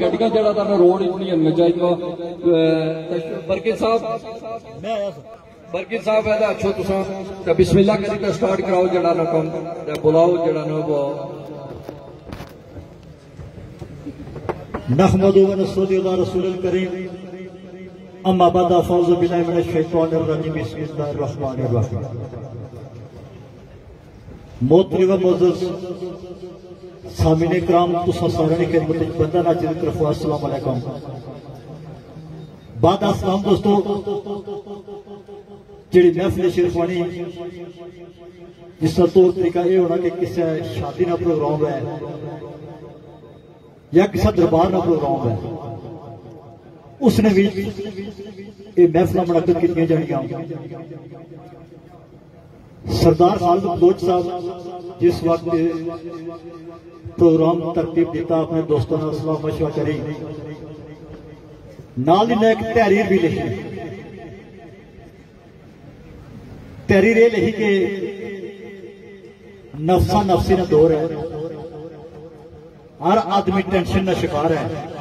گڈگا جڑا تھا روڈ اتنی نجائی تو برکت صاحب میں آیا برکت صاحب ہے اچھو تساں تے بسم اللہ کر کے سٹارٹ کراؤ جڑا نہ کم تے بلاؤ جڑا نہ بلاؤ نحمد و نصلی علی رسول کریم اما بعد اعوذ باللہ من الشیطان الرجیم بسم اللہ الرحمن الرحیم موتری و معزز سامعین کرام تسا سارے خدمت بندہ ناچ دی طرف، السلام علیکم۔ بعد اسلام دوستو جڑی محفل شریفانی جس کا طور طریقہ یہ ہونا کہ کسی شادی کا پروگرام ہے، یا کسی دربار کا پروگرام ہے، اس نے بھی یہ محفل منعقد کی جانیاں۔ سردار خالد بلوچ صاحب، جس وقت پروگرام ترتیب دیتا، اپنے دوستوں نے سلاح مشورہ کری نال ہی میں ایک تحریر بھی لکھی۔ تحریر یہ لکھی کہ نفسا نفسی نہ دور ہے۔ ہر آدمی ٹینشن کا شکار ہے۔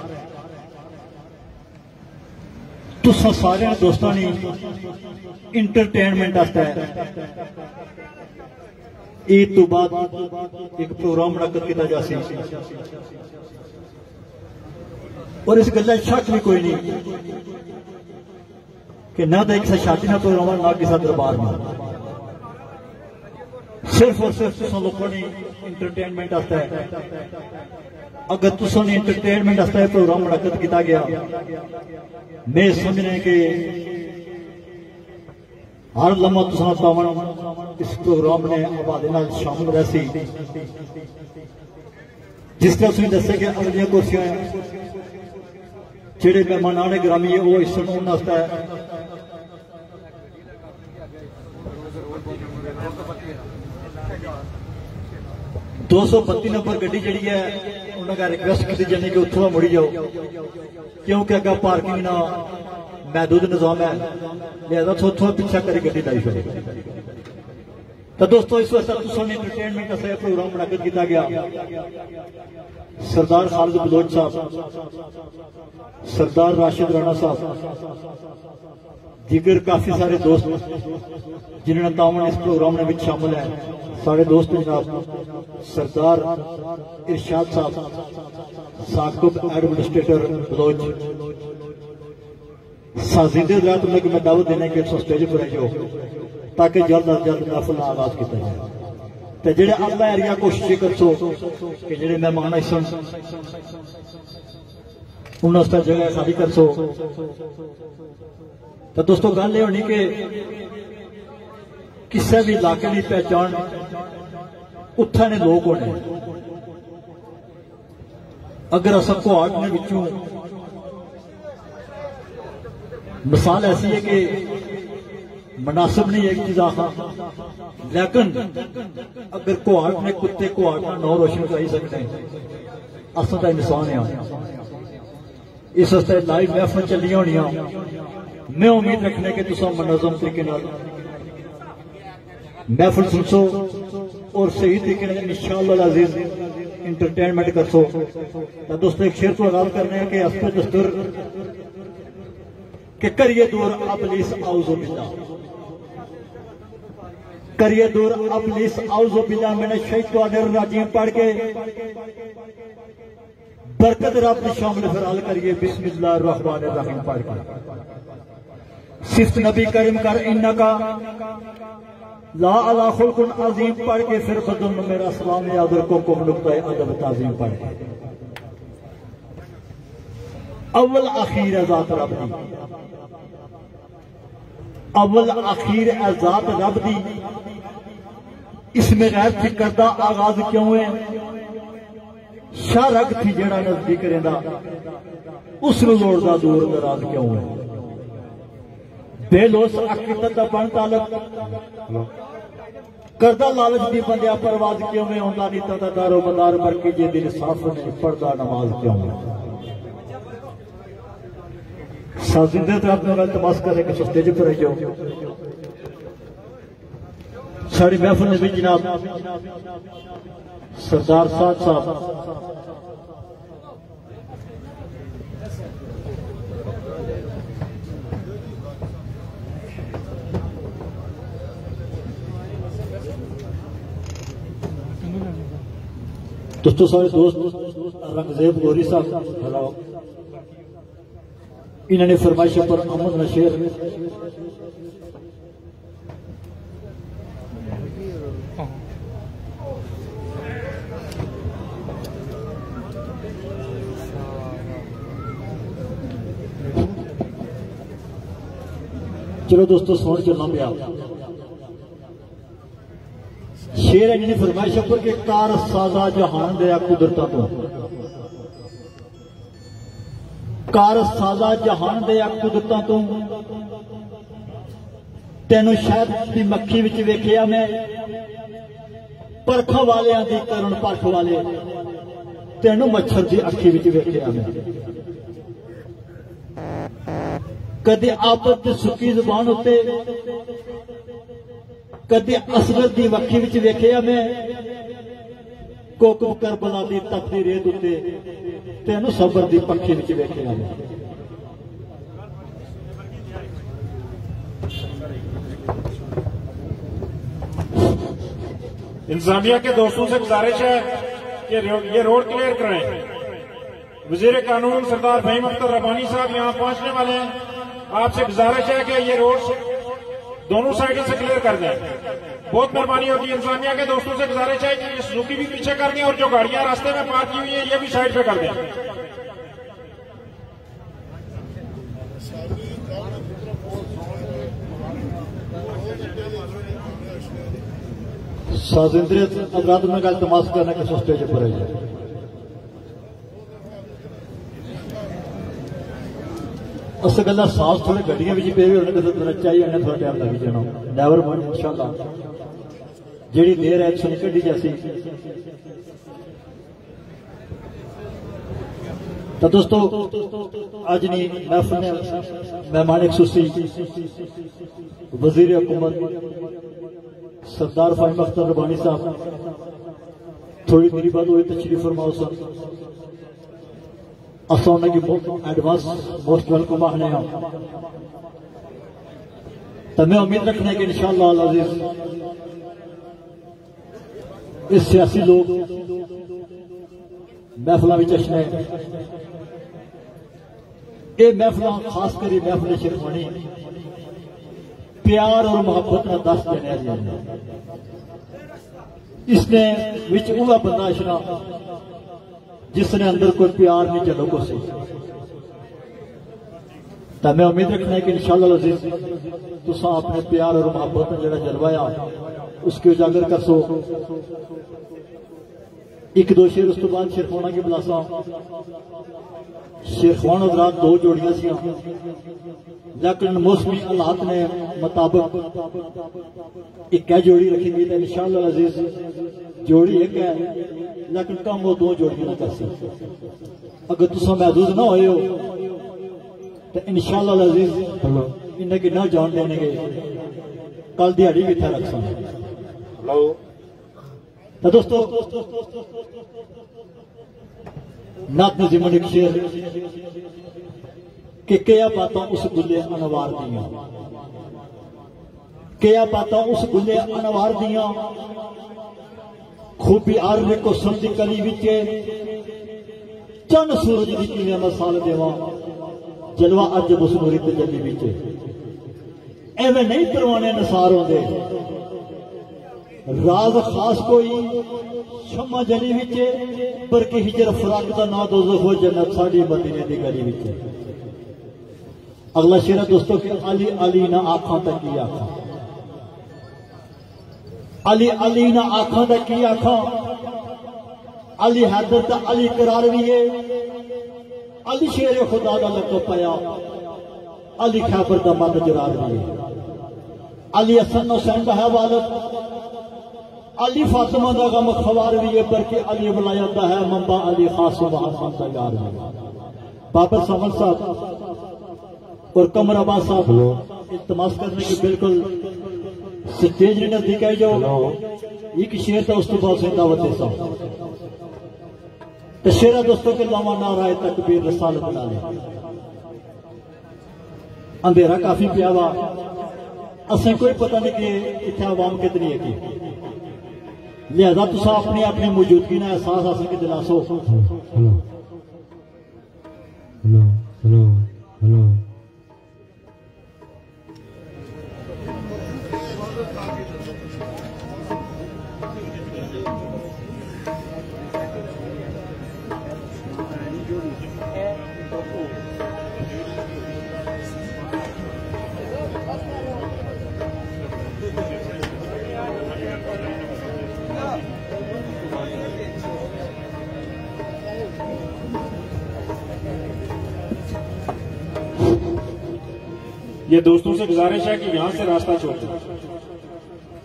تو سارے دوستوں نے انٹرٹینمنٹ عید تو بعد ایک پروگرام منعقد کیا جا سی۔ اور اس گل شک بھی کوئی نہیں کہ نہ تو ایک شادی نہ پروگرام نہ کسی دربار میں صرف اور صرف تسوں لوگوں نے انٹرٹینمنٹ آتا ہے اگر تسوں نے انٹرٹینمنٹ آتا ہے پروگرام منعقد کیا گیا، میں سمجھنے کہ ہر لمحہ تساں تاون اس پروگرام نے آبادی نال شامل رہ سی۔ جس طرح تسی دسے کہ اگلیاں کرسیاں جڑے مہمانان گرامی ہے وہ اس نوں واسطے دو سو بتی نمبر گڈی جڑی ہے انہوں نے ریکویسٹ کی جانے کہ اتوں مڑی جاؤ کیونکہ اگا پارکنگ نہ محدود نظام ہے لہذا اتوں پیچھا کری گڈی لائی پڑے تو دوستو اس وقت تسوں انٹرٹینمنٹ کا پروگرام منعقد کیا گیا سردار خالد بلوچ صاحب سردار راشد رانا صاحب دیگر کافی سارے دوست جنہوں نے تعاون اس پروگرام نے میں شامل ہیں سارے دوست جناب سردار ارشاد صاحب ساکب ایڈمنسٹریٹر بلوچ سازندے دلات میں کہ میں دعوت دینے کے سو سٹیج پر جو تاکہ جلد از جلد محفل آغاز کیتا جائے تے جڑے اللہ ایریا کوشش کر سو کہ جڑے مہمان آئسن انہوں نے جگہ خالی کر سو تو دوستو گل یہ ہونی کہ کسی بھی علاقے کی پہچان اتھا نے لوگ ہونے اگر اصا کوہاٹ نے بچوں مثال ایسی ہے کہ مناسب نہیں ایک چیز آخا لیکن اگر کوہاٹ نے کتے کوہاٹ میں نو روشن کرائی سکتے ہیں اصل کا انسان ہے اس واسطے لائیو محفل چلی ہونی میں امید رکھنے کہ تصا منظم طریقے نال محفل سن سو اور صحیح طریقے نال انشاءاللہ العزیز انٹرٹینمنٹ کر سو میں دوستو، ایک شیر تو آغاز کرنے ہیں کہ اصل دستور کہ کریے دور ابلیس اعوذ باللہ۔ کریے دور ابلیس اعوذ باللہ میں نے شیطان الرجیم۔ پڑھ کے برکت رب شامل فرال کریے۔ بسم اللہ الرحمن الرحیم۔ پڑھ کے۔ صفت نبی کریم کر، انکا لا علا خلق عظیم پڑھ کے پھر خدم میرا سلام یاد رکھو، کم نکتہ ادب تعظیم پڑھ کے۔ اول اخیر ذات رب دی۔ اول اخیر ذات رب دی۔ اس میں غیر تھی کردہ آغاز کیوں ہے؟ شاہ تھی جڑا نزدیک رہندا۔ اس نو لوڑ دا دور دراز کیوں ہے؟ بے لوس عقیدت دا بن تعلق۔ کردہ لالچ دی بندیا پرواز کیوں میں ہوندا نہیں تا دارو مدار برکی جے دل صاف نے پردہ نماز کیوں ہے سازندے تو اپنے وقت تماس کرے کہ سسٹیج پر جو ساری محفل نے بھی جناب، سردار ساتھ صاحب دوستو سارے دوست رنگزیب گوری صاحب ہلو انہوں نے فرمائشوں پر امن نشیر چلو دوستو سون چلنا پیا شیر ہے جنہیں فرمائش پر کہ کار سازا جہان دیا قدرتا تو کار سازا جہان دیا قدرتا تو تینو شاید دی مکھی وچ ویکھیا میں پرکھ والے دی کرن پرکھ والے تینو مچھر دی اکھی وچ ویکھیا میں کدی آپت دی سکی زبان ہوتے کدی اصغر دی وکھی وچ ویکھیا میں؟ کوکب کربلا دی تپتی ریت ہوتے تینو صبر دی پکھی وچ ویکھیا میں۔ انتظامیہ کے دوستوں سے گزارش ہے کہ یہ روڈ کلیئر کریں۔ وزیر قانون سردار بھائی اختر ربانی صاحب یہاں پہنچنے والے ہیں۔ آپ سے گزارش ہے کہ یہ روڈ دونوں سائڈوں سے کلیئر کر دیں۔ بہت مہربانی ہوگی انتظامیہ کے دوستوں سے گزارش ہے کہ یہ بھی پیچھے کر دیں اور جو گاڑیاں راستے میں پارک کی ہوئی ہیں، یہ بھی سائڈ پہ کر دیں۔ سازندریت افراد میں کا التماس کرنے کے سستے جو پڑے اس گلا ساس تھوڑے گڈیاں وچ پے ہوئے انہیں تو چاہیے انہیں تھوڑا ٹائم لگ جانا نیور مائنڈ انشاءاللہ جیڑی دیر ہے سنی کڈی جیسی تو دوستو آج نہیں محفل نے مہمان ایک سوسی وزیر حکومت سردار فاہم اختر ربانی صاحب تھوڑی میری بات ہوئی تشریف فرماؤ سر اساں کی ایڈوانس موسٹ ویلکم آخنے تو میں امید رکھنا کہ انشاءاللہ العزیز اس سیاسی لوگ محفلہ بھی چشنے یہ محفلہ خاص کری محفل شرفانی پیار اور محبت کا دس دینے جانا اس نے وچ اوہ بندہ اشنا جس نے اندر کوئی پیار نہیں چلو کو سی تو میں امید رکھنا ہے کہ انشاءاللہ عزیز تو سا اپنے پیار اور محبت میں جڑا جلوایا، اس کے اجاگر کر سو ایک دو شیر اس تو بعد شیرخوانا کی بلاسا شیرخوان حضرات دو جوڑیاں سی لیکن موسمی حالات نے مطابق ایک ہے جوڑی رکھی گئی تو انشاءاللہ عزیز۔ جوڑی ایک ہے لیکن کم وہ دو جوڑی نہ کر سکتے۔ اگر تسا محدود نہ ہوئے ہو تو انشاءاللہ عزیز انہیں کی نہ جان دینے گے۔ کل دیہڑی بھی تھا رکھ سکتے تو دوستو نات نظیمن ایک شیر کہ کیا باتاں اس گلے انوار دیاں کیا باتاں اس گلے انوار دیاں خوبی آرنے کو سمجھ کلی وچے چند سورج دی کیویں مثال دیواں۔ جلوہ اج بسنوری تے جلی وچے ایویں نہیں پروانے نثار ہوندے۔ راز خاص کوئی شمع جلی وچے بلکہ ہجر فراق دا نا دوزخ ہو جنت ساڈی مدینے دی گلی وچے اگلا شیر دوستو کہ علی علی نہ آنکھاں تک کی آنکھاں۔ علی علی نہ آنکھاں تک کی آنکھاں؟ علی حیدر تا علی قرار بھی ہے علی شیر خدا دا لکو پیا علی خیبر دا مد جرار بھی ہے علی حسن حسین دا ہے والد۔ علی فاطمہ دا غم خوار بھی ہے بلکہ علی ولایت دا ہے۔ منبع علی خاص و حسن دا یار بھی بابر سمجھ صاحب اور کمر عباس صاحب التماس کرنے کی بالکل سٹیج نے نزدیک آئی جاؤ ایک شیر تھا اس تو بعد سے دعوت دیتا ہوں تو دوستوں کے لاما نعرہ تکبیر رسالت بنا لے اندھیرا کافی پیا ہوا اسے کوئی پتہ نہیں کہ اتنے عوام کتنی ہے کی لہذا تصا اپنی اپنی موجودگی کا احساس حاصل کے دلاسو یہ دوستوں سے گزارش ہے کہ یہاں سے راستہ چھوڑ دیں۔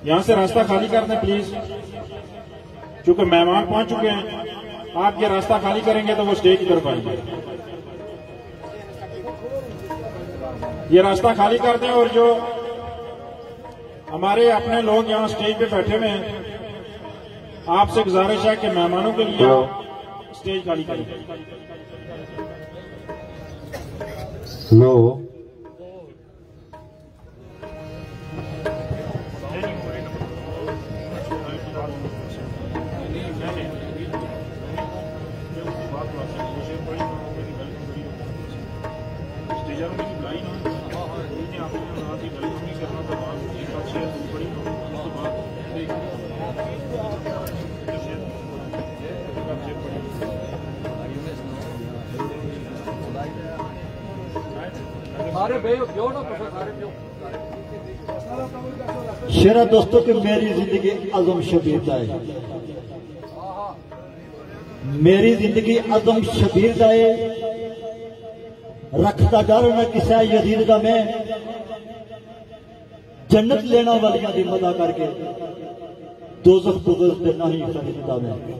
یہاں سے راستہ خالی کر دیں پلیز۔ چونکہ مہمان پہنچ چکے ہیں، آپ یہ راستہ خالی کریں گے تو وہ اسٹیج کی طرف آئیں گے۔ یہ راستہ خالی کر دیں اور جو ہمارے اپنے لوگ یہاں اسٹیج پہ بیٹھے ہوئے ہیں، آپ سے گزارش ہے کہ مہمانوں کے لیے اسٹیج خالی کریں۔ ہلو۔ شیرا دوستو کہ میری زندگی عظم شبیر دائے۔ میری زندگی عظم شبیر دائے۔ رکھتا ڈر نہ کسا یزید دا میں۔ جنت لینا والیاں دی مدہ کر کے دوزخ بغض دے نہ ہی خریدتا میں۔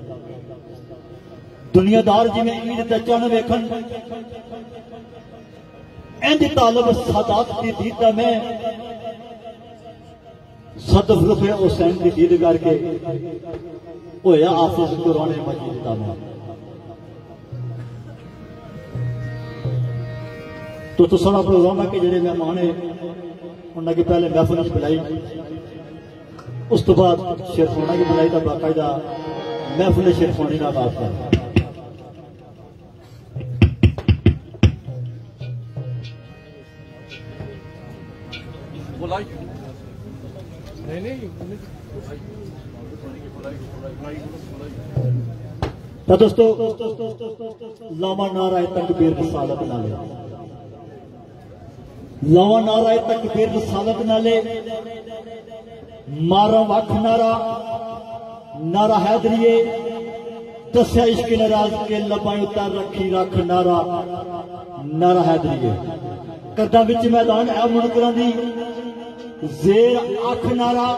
دنیا دار جی میں عید تے چن ویکھن۔ انج طالب سادات دی دیتا میں۔ صدف رفع حسین کی دید کر کے ہویا آفز قرآن مجید دا میں۔ تو تو سنا پروگرام ہے کہ جڑے مہمان ہیں انہوں نے پہلے محفل بلائی۔ اس تو بعد شیرفونا کی بلائی کا باقاعدہ محفل شیرفونی کا آغاز کر بلائی۔ نہیں نہیں تو دوستو لاما نعرہ تکبیر رسالت نہ لے لاما نعرہ تکبیر رسالت نہ لے مارا وکھ نعرہ نعرہ حیدریے دسیا عشق نراز کے لبائیں اتر رکھی رکھ نعرہ نعرہ حیدریے کردہ وچ میدان ہے منکران دی زیر اکھ نعرہ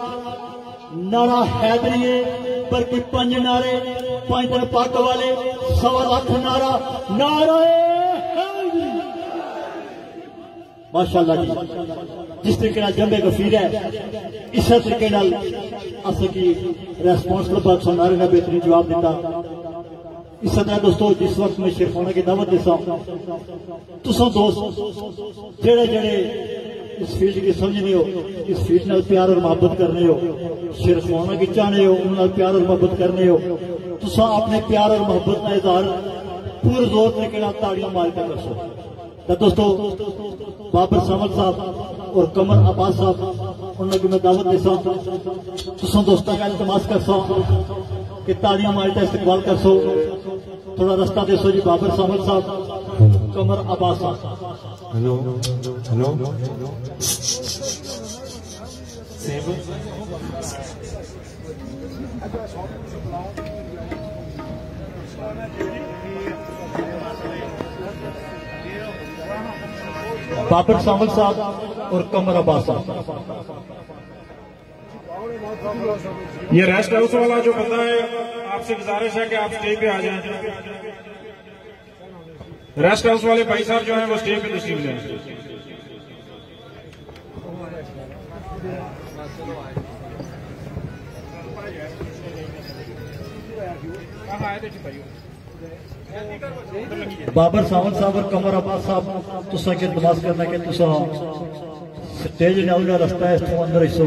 نعرہ حیدریے پر پنج نعرے پانچ دن پاک والے، سوا لاکھ نعرہ نعرہ حیدری۔ ماشاءاللہ جی جس طریقے نال جنبے غفیر ہے اس طریقے نال اسے کی ریسپانس لبا سو نعرے نے بہترین جواب دیتا اس طرح دوستو، جس وقت میں شیخونا کی دعوت دیتا ہوں تو سو دوست، جڑے جڑے اس فیلڈ کی سمجھنے ہو، اس فیلڈ نال پیار اور محبت کرنے ہو، شیخ مولانا کی چاہنے ہو ان نال پیار اور محبت کرنے ہو تو سا اپنے پیار اور محبت کا اظہار پورے زور طریقے نال تاڑیاں مار کر سو دوستو، بابر سامل صاحب اور کمر عباس صاحب انہوں کی میں دعوت دے سا تو سا دوستہ کا التماس کر سا۔ کہ تاڑیاں مار کا استقبال کر سو۔ تھوڑا رستہ دے سو جی بابر سامل صاحب۔ کمر عباس صاحب۔ ہلو۔ ہلو۔ بابر سامل صاحب اور کمر عباس صاحب۔ یہ ریسٹ ہاؤس والا جو بندہ ہے، آپ سے گزارش ہے کہ آپ اسٹیج پہ آ جائیں۔ ریسٹ ہاؤس والے بھائی صاحب جو ہیں، وہ اسٹیج پہ تشریف لیں۔ بابر ساون صاحب اور کمر عباس صاحب تسا کے دماغ کرنا کہ تسا سٹیج نے اولا رستہ ہے اس کو اندر حصو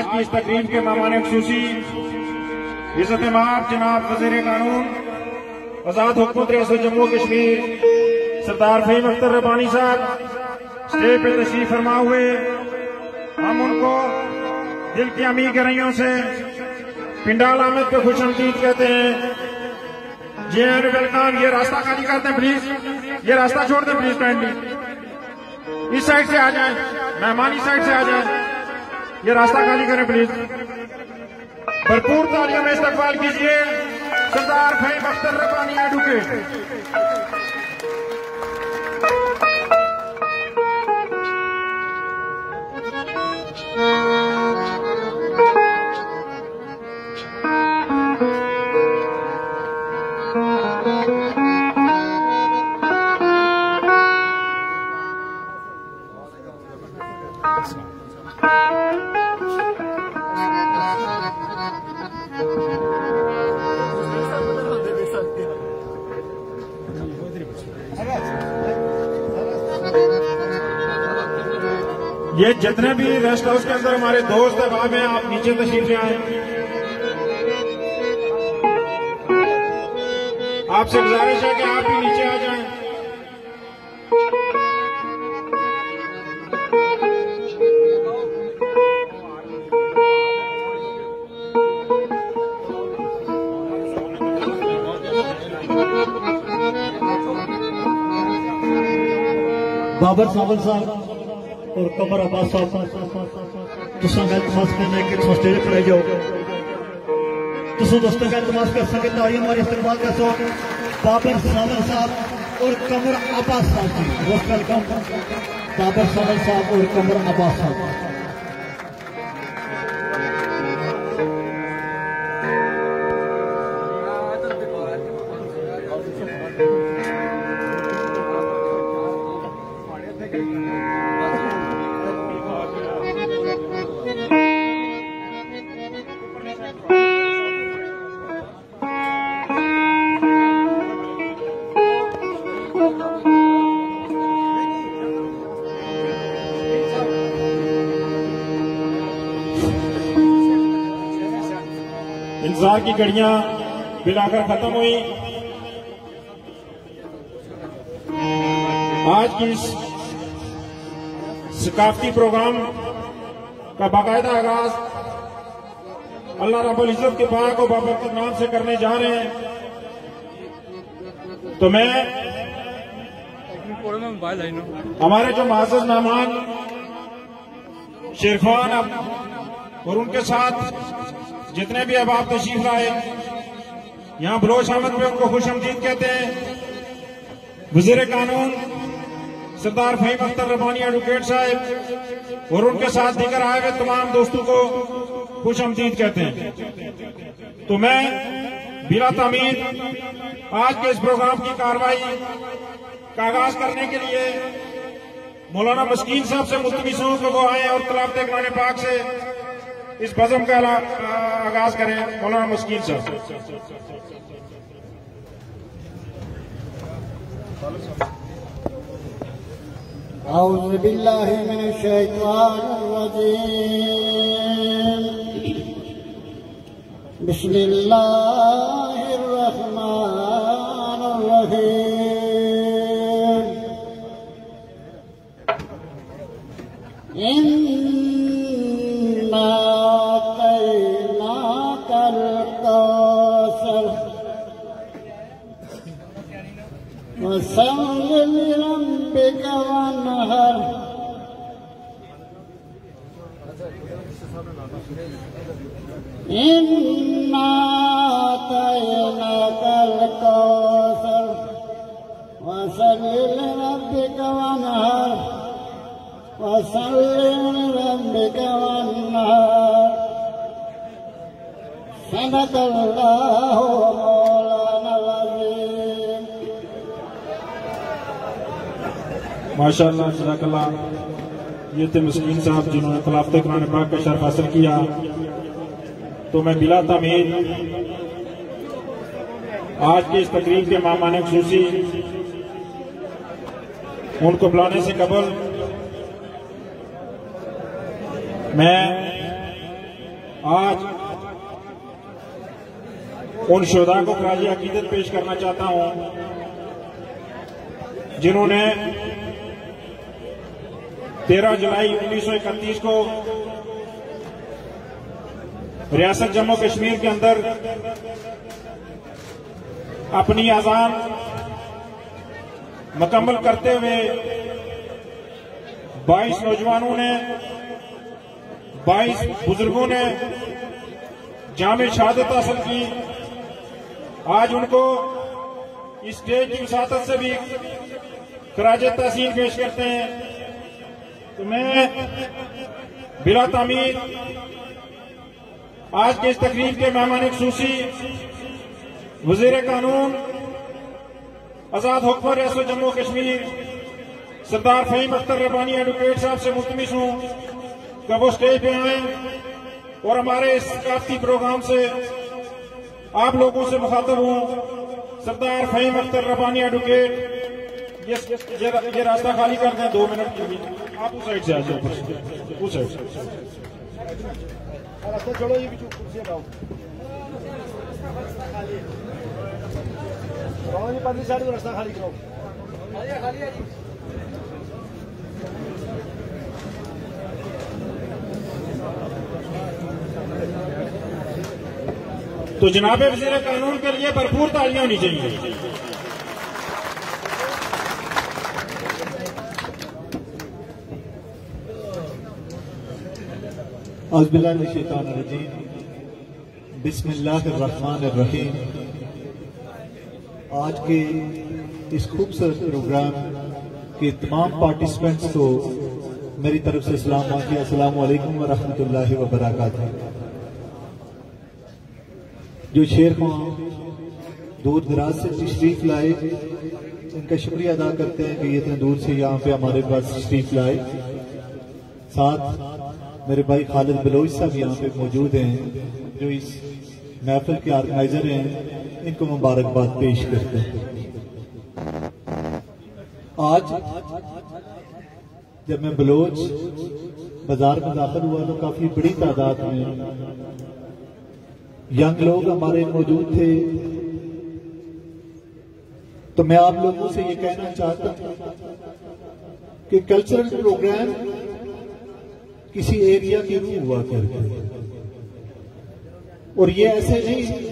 آج کی اس تقریب کے مہمان خصوصی، عزت مآب جناب وزیر قانون آزاد حکومت ریاست جموں کشمیر، سردار فہیم اختر ربانی صاحب، اسٹیج پہ تشریف فرما ہوئے۔ ہم ان کو دل کی امی گرائیوں سے پنڈال آمد پہ خوش آمدید کہتے ہیں۔ جی ہاں، اینڈ ویلکم، یہ راستہ خالی کرتے ہیں پلیز۔ یہ راستہ چھوڑ دیں پلیز کائنڈلی اس سائڈ سے آ جائیں مہمان اس سائڈ سے آ جائیں۔ یہ راستہ خالی کریں پلیز۔ بھرپور تعلیم میں استقبال کیجیے سردار بھائی بختر ربانی ایڈوکیٹ جتنے بھی ریسٹ ہاؤس کے اندر ہمارے دوست احباب ہیں، آپ نیچے تشریف لے آئیں۔ آپ سے گزارش ہے کہ آپ بھی نیچے آ جائیں۔ بابر ساول صاحب۔ عمر عباس صاحب تساں گل تماس کرنے کے تساں سٹیج پر آئی جاؤ۔ تساں دوستوں گل تماس کر سکے تاریخ ہماری استقبال کر سو بابر سامر صاحب اور قمر عباس صاحب۔ جی موسٹ ویلکم بابر سامر صاحب اور قمر عباس صاحب۔ کی گھڑیاں بلا کر ختم ہوئی آج کی اس ثقافتی پروگرام کا باقاعدہ آغاز اللہ رب العزت کے پاک و بابر کے نام سے کرنے جا رہے ہیں تو میں ہمارے جو معزز مہمان شیرخوان اب اور ان کے ساتھ جتنے بھی اب آپ تشریف لائے، یہاں بلوچ احمد میں ان کو خوش آمدید کہتے ہیں۔ وزیر قانون سردار فہیم اختر ربانی ایڈوکیٹ صاحب اور ان کے ساتھ دیگر آئے ہوئے تمام دوستوں کو خوش آمدید کہتے ہیں۔ تو میں بلا تعمیر آج کے اس پروگرام کی کاروائی کا آغاز کرنے کے لیے مولانا مسکین صاحب سے ملتوی ہوں کہ وہ آئیں اور تلاب قرآن پاک سے اس بزم کا آغاز کریں مولانا مسکین صاحب أعوذ بالله من الشيطان الرجيم. بسم الله الرحمن الرحيم. وصل لربك وانهر. إنا ماشاء اللہ جزاک اللہ یہ تھے مسکین صاحب جنہوں نے خلافت قرآن پاک کا شرف حاصل کیا، تو میں بلا تعمیر آج کی اس تقریب کے مہمان خصوصی، ان کو بلانے سے قبل میں آج ان شہداء کو خراج عقیدت پیش کرنا چاہتا ہوں، جنہوں نے تیرہ جولائی انیس سو اکتیس کو ریاست جموں کشمیر کے اندر اپنی آزان مکمل کرتے ہوئے بائیس نوجوانوں نے، بائیس بزرگوں نے جامع شہادت حاصل کی۔ آج ان کو اسٹیج کی وساطت سے بھی خراج تحسین پیش کرتے ہیں۔ تو میں بلا تعمیر آج کے اس تقریب کے مہمان خصوصی وزیر قانون آزاد حکمر ریاست جموں کشمیر سردار فہیم اختر ربانی ایڈوکیٹ صاحب سے ملتمس ہوں کہ وہ اسٹیج پہ آئیں اور ہمارے اس ثقافتی پروگرام سے آپ لوگوں سے مخاطب ہوں۔ سردار فہیم اختر ربانی ایڈوکیٹ، یہ یہ راستہ خالی کر دیں، دو منٹ کے لیے آپ اس سائڈ سے آ جائیں اس سائڈ سے راستہ چھوڑو یہ بھی کرسی ہٹاؤ روانی پرلی خالی تو جناب وزیر قانون کے لیے بھرپور تالیاں ہونی چاہیے۔ اعوذ باللہ من الشیطان الرجیم۔ بسم اللہ الرحمن الرحیم۔ آج کے اس خوبصورت پروگرام کے تمام پارٹیسپینٹس کو میری طرف سے اسلام آتی السلام علیکم ورحمۃ اللہ وبرکاتہ۔ جو شیر خواہ دور دراز سے تشریف لائے، ان کا شکریہ ادا کرتے ہیں کہ یہ اتنے دور سے یہاں پہ ہمارے پاس تشریف لائے۔ ساتھ میرے بھائی خالد بلوچ صاحب یہاں پہ موجود ہیں، جو اس محفل کے آرگنائزر ہیں، ان کو مبارکباد پیش کرتے ہیں۔ آج جب میں بلوچ بازار میں داخل ہوا تو کافی بڑی تعداد میں ینگ لوگ ہمارے موجود تھے۔ تو میں آپ لوگوں سے یہ کہنا چاہتا ہوں کہ کلچرل پروگرام کسی ایریا کی روح ہوا کرتے اور یہ ایسے نہیں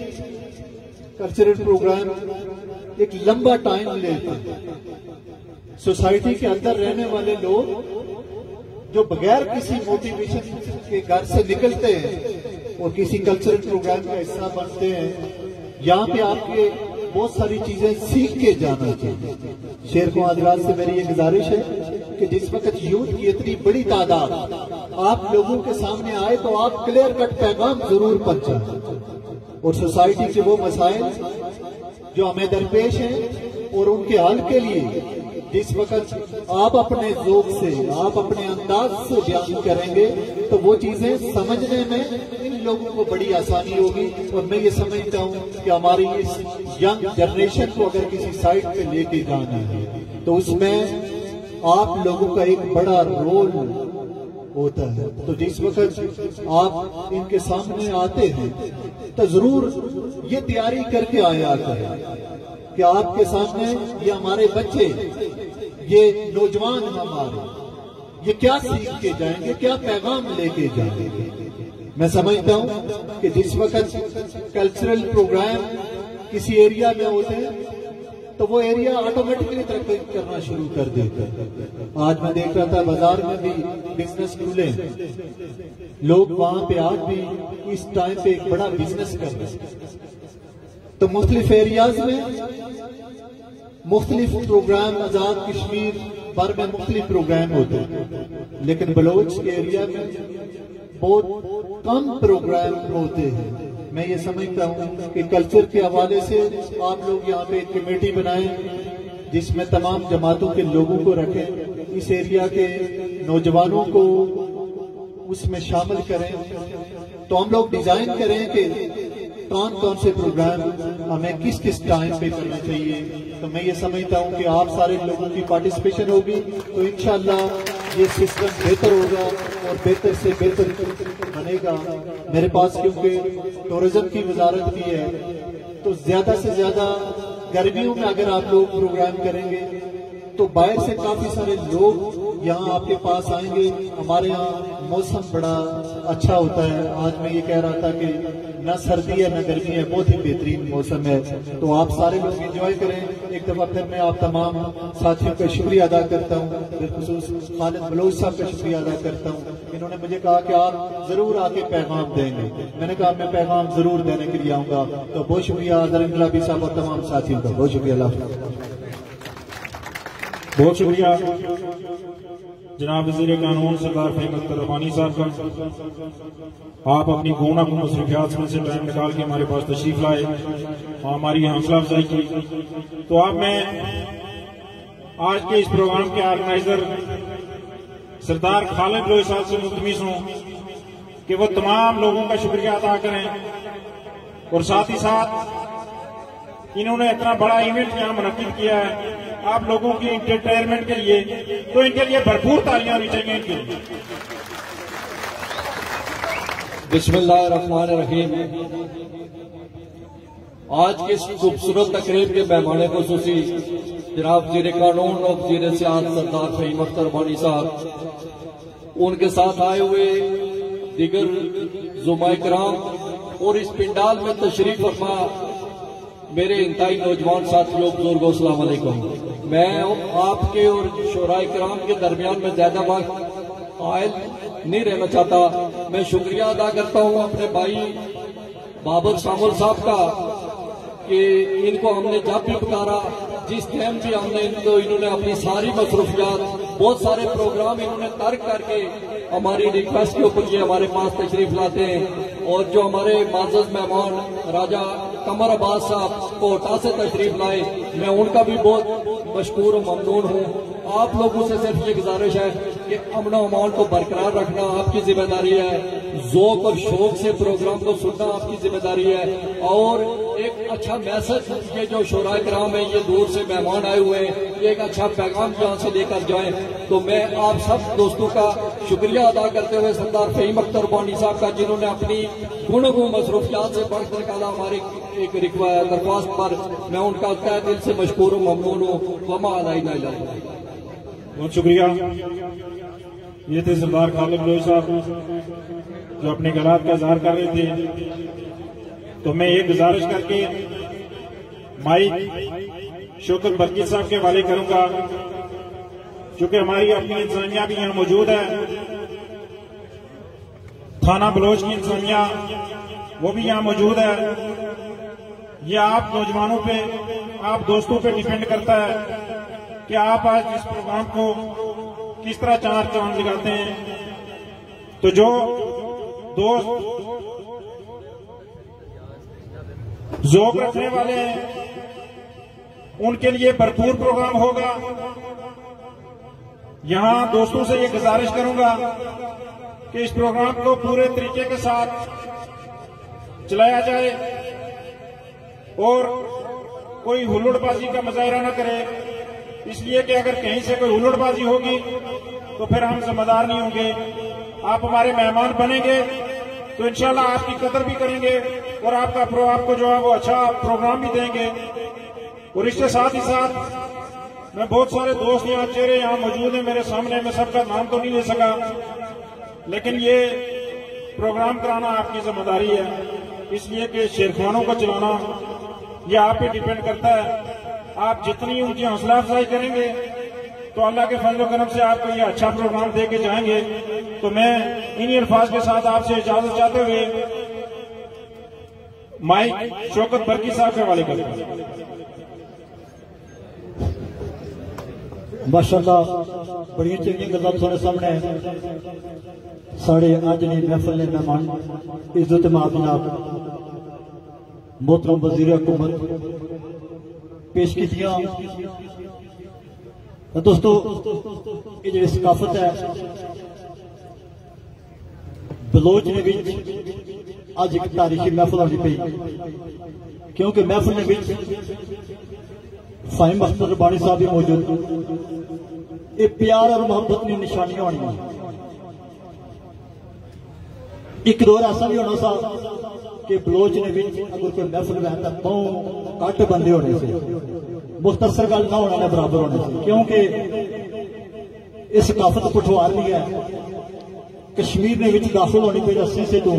کلچرل پروگرام ایک لمبا ٹائم لیتے سوسائٹی کے اندر رہنے والے لوگ جو بغیر کسی موٹیویشن کے گھر سے نکلتے ہیں اور کسی کلچرل پروگرام کا حصہ بنتے ہیں، یہاں پہ آپ کے بہت ساری چیزیں سیکھ کے جانا چاہیے۔ شیر کو حضرات سے میری یہ گزارش ہے کہ جس وقت یوتھ کی اتنی بڑی تعداد آپ لوگوں کے سامنے آئے تو آپ کلیئر کٹ پیغام ضرور پہنچائیں اور سوسائٹی کے وہ مسائل جو ہمیں درپیش ہیں اور ان کے حل کے لیے جس وقت آپ اپنے ذوق سے، آپ اپنے انداز سے بیان کریں گے تو وہ چیزیں سمجھنے میں ان لوگوں کو بڑی آسانی ہوگی۔ اور میں یہ سمجھتا ہوں کہ ہماری اس ینگ جنریشن کو اگر کسی سائٹ پہ لے کے جانا ہے تو اس میں آپ لوگوں کا ایک بڑا رول ہوتا ہے۔ تو جس وقت آپ ان کے سامنے آتے ہیں، تو ضرور یہ تیاری کر کے آیا کریں۔ کہ آپ کے سامنے یہ ہمارے بچے، یہ نوجوان ہمارے، یہ کیا سیکھ کے جائیں گے، کیا پیغام لے کے جائیں گے۔ میں سمجھتا ہوں کہ جس وقت کلچرل پروگرام کسی ایریا میں ہوتے ہیں تو وہ ایریا آٹومیٹکلی ترقی کرنا شروع کر دیتا ہے آج میں دیکھ رہا تھا بازار میں بھی بزنس کھلے۔ لوگ وہاں پہ آج بھی اس ٹائم پہ ایک بڑا بزنس کر رہے ہیں۔ تو مختلف ایریاز میں مختلف پروگرام آزاد کشمیر بھر میں مختلف پروگرام ہوتے ہیں۔ لیکن بلوچ کے ایریا میں بہت کم پروگرام ہوتے ہیں۔ میں یہ سمجھتا ہوں کہ کلچر کے حوالے سے آپ لوگ یہاں پہ ایک کمیٹی بنائیں جس میں تمام جماعتوں کے لوگوں کو رکھیں، اس ایریا کے نوجوانوں کو اس میں شامل کریں۔ تو ہم لوگ ڈیزائن کریں کہ کون کون سے پروگرام ہمیں کس کس ٹائم پہ کرنا چاہیے۔ تو میں یہ سمجھتا ہوں کہ آپ سارے لوگوں کی پارٹیسپیشن ہوگی۔ تو انشاءاللہ یہ سسٹم بہتر ہوگا اور بہتر سے بہتر بنے گا میرے پاس کیونکہ ٹورزم کی وزارت بھی ہے، تو زیادہ سے زیادہ گرمیوں میں اگر آپ لوگ پروگرام کریں گے، تو باہر سے کافی سارے لوگ یہاں آپ کے پاس آئیں گے۔ ہمارے یہاں موسم بڑا اچھا ہوتا ہے۔ آج میں یہ کہہ رہا تھا کہ نہ سردی ہے نہ گرمی ہے بہت ہی بہترین موسم ہے۔ تو آپ سارے لوگ انجوائے کریں۔ ایک دفعہ پھر میں آپ تمام ساتھیوں کا شکریہ ادا کرتا ہوں۔ بالخصوص خالد بلوچ صاحب کا شکریہ ادا کرتا ہوں۔ انہوں نے مجھے کہا کہ آپ ضرور آ کے پیغام دیں گے۔ میں نے کہا میں پیغام ضرور دینے کے لیے آؤں گا۔ تو بہت شکریہ آدر انقلابی صاحب اور تمام ساتھیوں کا۔ بہت شکریہ اللہ بہت شکریہ۔ جناب وزیر قانون سردار فہیم اختر رحمانی صاحب کا۔ آپ اپنی گونا کو مصروفیات میں سے ٹائم نکال کے ہمارے پاس تشریف لائے اور ہماری حوصلہ افزائی کی۔ تو اب میں آج کے اس پروگرام کے آرگنائزر سردار خالد لوئی صاحب سے ملتمس ہوں کہ وہ تمام لوگوں کا شکریہ ادا کریں۔ اور ساتھ ہی ساتھ انہوں نے اتنا بڑا ایونٹ یہاں منعقد کیا ہے۔ آپ لوگوں کی انٹرٹینمنٹ کے لیے تو ان کے لیے بھرپور تالیاں ہونی چاہیے ان کے لیے۔ بسم اللہ الرحمن الرحیم۔ آج کی اس خوبصورت تقریب کے مہمان خصوصی جناب وزیر قانون اور وزیر سیاحت سردار فہیم اختر رحمانی صاحب، ان کے ساتھ آئے ہوئے دیگر زماء کرام اور اس پنڈال میں تشریف فرما، میرے انتہائی نوجوان ساتھیوں، بزرگوں، السلام علیکم۔ میں آپ کے اور شعراء کرام کے درمیان میں زیادہ وقت قائل نہیں رہنا چاہتا۔ میں شکریہ ادا کرتا ہوں اپنے بھائی بابر سامل صاحب کا کہ ان کو ہم نے جب بھی پکارا، جس ٹائم بھی ہم نے ان کو، انہوں نے اپنی ساری مصروفیات، بہت سارے پروگرام انہوں نے ترک کر کے ہماری ریکویسٹ کے اوپر یہ ہمارے پاس تشریف لاتے ہیں۔ اور جو ہمارے معزز مہمان، راجہ کمر عباس صاحب کوٹا سے تشریف لائے۔ میں ان کا بھی بہت مشکور و ممنون ہوں۔ آپ لوگوں سے صرف یہ گزارش ہے کہ امن و امان کو برقرار رکھنا آپ کی ذمہ داری ہے۔ ذوق اور شوق سے پروگرام کو سننا آپ کی ذمہ داری ہے۔ اور ایک اچھا میسج، یہ جو شعراء کرام ہیں، یہ دور سے مہمان آئے ہوئے ہیں۔ یہ ایک اچھا پیغام یہاں سے لے کر جائیں۔ تو میں آپ سب دوستوں کا شکریہ ادا کرتے ہوئے سردار فہیم اختر بانی صاحب کا، جنہوں نے اپنی گنگو مصروفیات سے بڑھ کر نکالا ہمارے ایک درخواست پر میں ان کا تہ دل سے مشکور و ممنون ہوں۔ وما علینا الا اللہ۔ بہت شکریہ۔ یہ تھے سردار خالد لوئی صاحب، جو اپنے گلات کا اظہار کر رہے تھے۔ تو میں یہ گزارش کر کے مائک شوکت برکی صاحب کے حوالے کروں گا۔ چونکہ ہماری اپنی انسانیہ بھی یہاں موجود ہے۔ تھانہ بلوچ کی انسانیہ وہ بھی یہاں موجود ہے۔ یہ آپ نوجوانوں پہ، آپ دوستوں پہ ڈیپینڈ کرتا ہے کہ آپ آج اس پروگرام کو کس طرح چار چاند لگاتے ہیں۔ تو جو دوست ذوق رکھنے والے ہیں، ان کے لیے بھرپور پروگرام ہوگا۔ یہاں دوستوں سے یہ گزارش کروں گا کہ اس پروگرام کو پورے طریقے کے ساتھ چلایا جائے۔ اور کوئی ہلڑ بازی کا مظاہرہ نہ کرے۔ اس لیے کہ اگر کہیں سے کوئی ہلڑ بازی ہوگی تو پھر ہم ذمہ دار نہیں ہوں گے۔ آپ ہمارے مہمان بنیں گے تو انشاءاللہ آپ کی قدر بھی کریں گے اور آپ کا آپ کو جو ہے وہ اچھا پروگرام بھی دیں گے۔ اور اس کے ساتھ ہی ساتھ میں بہت سارے دوست یہاں چہرے یہاں موجود ہیں۔ میرے سامنے میں سب کا نام تو نہیں لے سکا، لیکن یہ پروگرام کرانا آپ کی ذمہ داری ہے۔ اس لیے کہ شیرخوانوں کو چلانا یہ آپ پہ ڈیپینڈ کرتا ہے۔ آپ جتنی ان کی حوصلہ افزائی کریں گے، تو اللہ کے فضل و کرم سے آپ کو یہ اچھا پروگرام دے کے جائیں گے۔ تو میں انہی الفاظ کے ساتھ آپ سے اجازت چاہتے ہوئے مائک شوکت برکی صاحب کے حوالے کرتا ماشاءاللہ، بڑی چنگی گزار سارے سامنے۔ ہیں ساڑھے آج نے محفل نے مہمان عزت ماں جناب محترم وزیر حکومت، پیش کیتیاں دوستو، یہ جو ثقافت ہے، بلوچ نے بھی آج ایک تاریخی محفل آنی پئی۔ کیونکہ محفل نے بھی فہم اختر ربانی صاحب بھی موجود۔ یہ پیار اور محبت کی نشانیاں ہونی۔ ایک دور ایسا بھی ہونا سا کہ بلوچ نے بھی اگر کوئی محفل بہتا بہت کٹ بندے ہونے سے۔ مختصر گل نہ ہونے برابر ہونے سے۔ کیونکہ یہ ثقافت پٹھوار نہیں ہے۔ کشمیر نے وچ داخل ہونی پہ اسی سے تو۔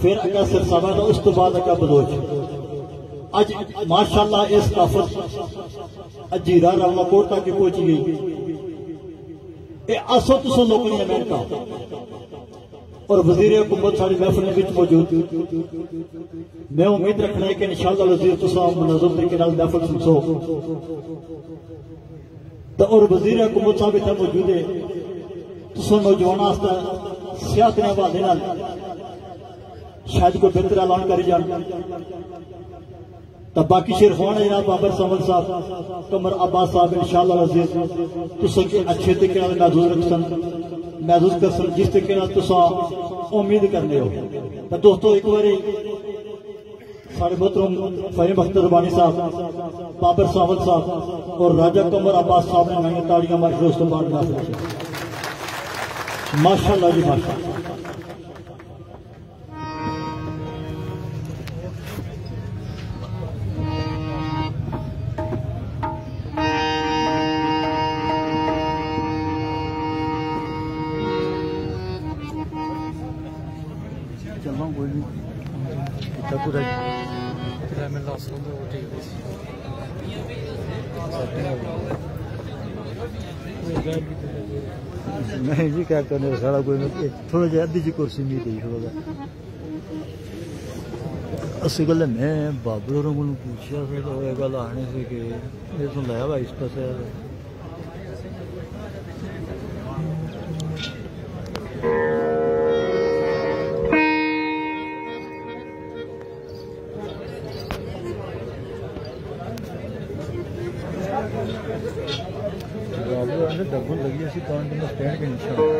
پھر اگا سرسابہ دا اس تو بعد اگا بلوچ۔ اج ماشاءاللہ اس ثقافت اجیرہ راولا کوٹ تک پہنچی گئی۔ اے اسو تسو لوگوں نے امریکہ۔ اور وزیر حکومت ساری محفل میں موجود میں امید رکھنا ہے کہ انشاءاللہ وزیر تسا منظم طریقے نال محفل سنسو تو اور وزیر حکومت صاحب اتنا موجود ہے تسا نوجوان واسطے صحت نے حوالے نال شاید کوئی بہتر اعلان کری جان۔ تو باقی شیر خوان ہے جناب بابر سمل صاحب کمر عباس صاحب، انشاءاللہ وزیر تسا کے اچھے طریقے نال محدود رکھسن۔ محدود کر سکتے جس طریقے نال امید کرنے ہو تو دوستو ایک بار سارے محترم فہیم اختر ربانی صاحب بابر ساول صاحب اور راجہ کمر عباس صاحب نے ہمیں تاڑیاں مار کے اس کے بعد ماشاءاللہ جی ماشاءاللہ نہیں جی کیا کرنے سارا کوئی نہیں تھوڑا جہا ادھی جی کرسی نہیں دی تھوڑا جہا اسی گل میں بابر اور کو پوچھا سا تو یہ گل آنے سے کہ یہ سن لایا بھائی اس پاس ڈبل لگی اسی کان کے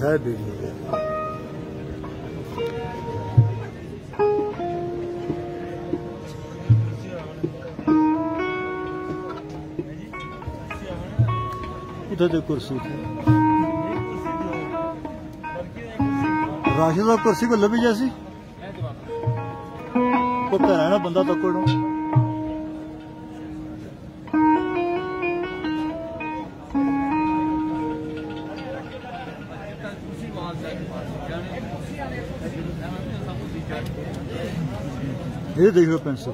ہاں تھا بجلی ہے ادھر تو کرسی راشد صاحب کرسی کو لبی جیسی۔ کو ہے نا بندہ تکڑ یہ دیکھ لو پینسل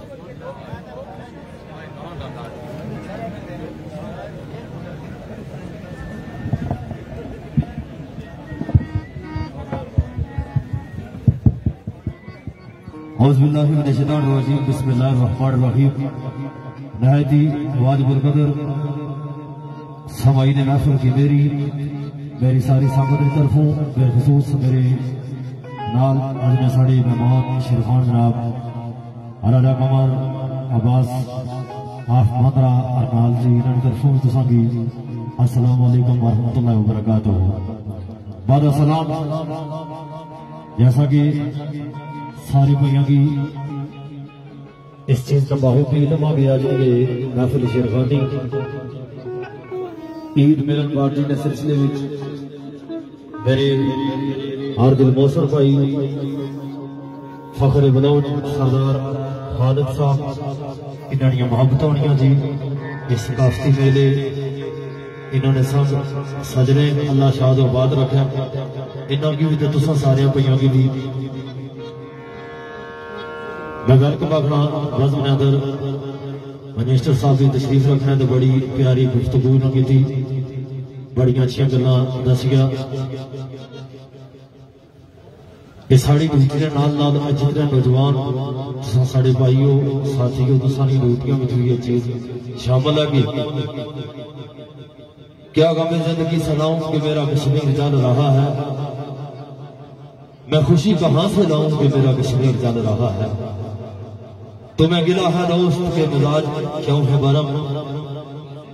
اعوذ باللہ من الشیطان الرجیم بسم اللہ الرحمن الرحیم نہایتی واجب القدر سمعین محفل کی میری میری ساری سنگت کی طرفوں بالخصوص میرے نال آج میں ساڑی مہمان شیرخان جناب علاجہ قمر عباس آف مہندرہ ارنال جی انہوں کی طرفوں تساں السلام علیکم ورحمۃ اللہ وبرکاتہ بعد السلام جیسا کہ ساری بھائیوں کی اس چیز کا باہو کی علم آگے آ جائیں گے محفل شیرخانی عید ملن پارٹی کے سلسلے میں میرے ہر دل موسر بھائی فخر بلوچ سردار خالد صاحب انہوں نے محبت ہونی جی اس ثقافتی میلے انہوں نے سب سجنے اللہ شاد و باد رکھا انہوں کی بھی تو تسا سارے بھائیوں کی بھی۔ میں گل کے باغنا وزن اندر منسٹر صاحب کی تشریف رکھنے تو بڑی پیاری گفتگو نہ کی تھی۔ بڑی اچھی گلا دسیا یہ ساری ڈیوٹی کے نال نال جتنے نوجوان تسا ساڑے بھائیو، ساتھیو تسا نی ڈیوٹیاں میں یہ چیز شامل ہے کہ کیا غم زندگی سناؤں کہ میرا کشمیر جان رہا ہے؟ میں خوشی کہاں سے لاؤں کہ میرا کشمیر جان رہا ہے؟ تمہیں گلا ہے دوست کے مزاج کیوں ہے برم؟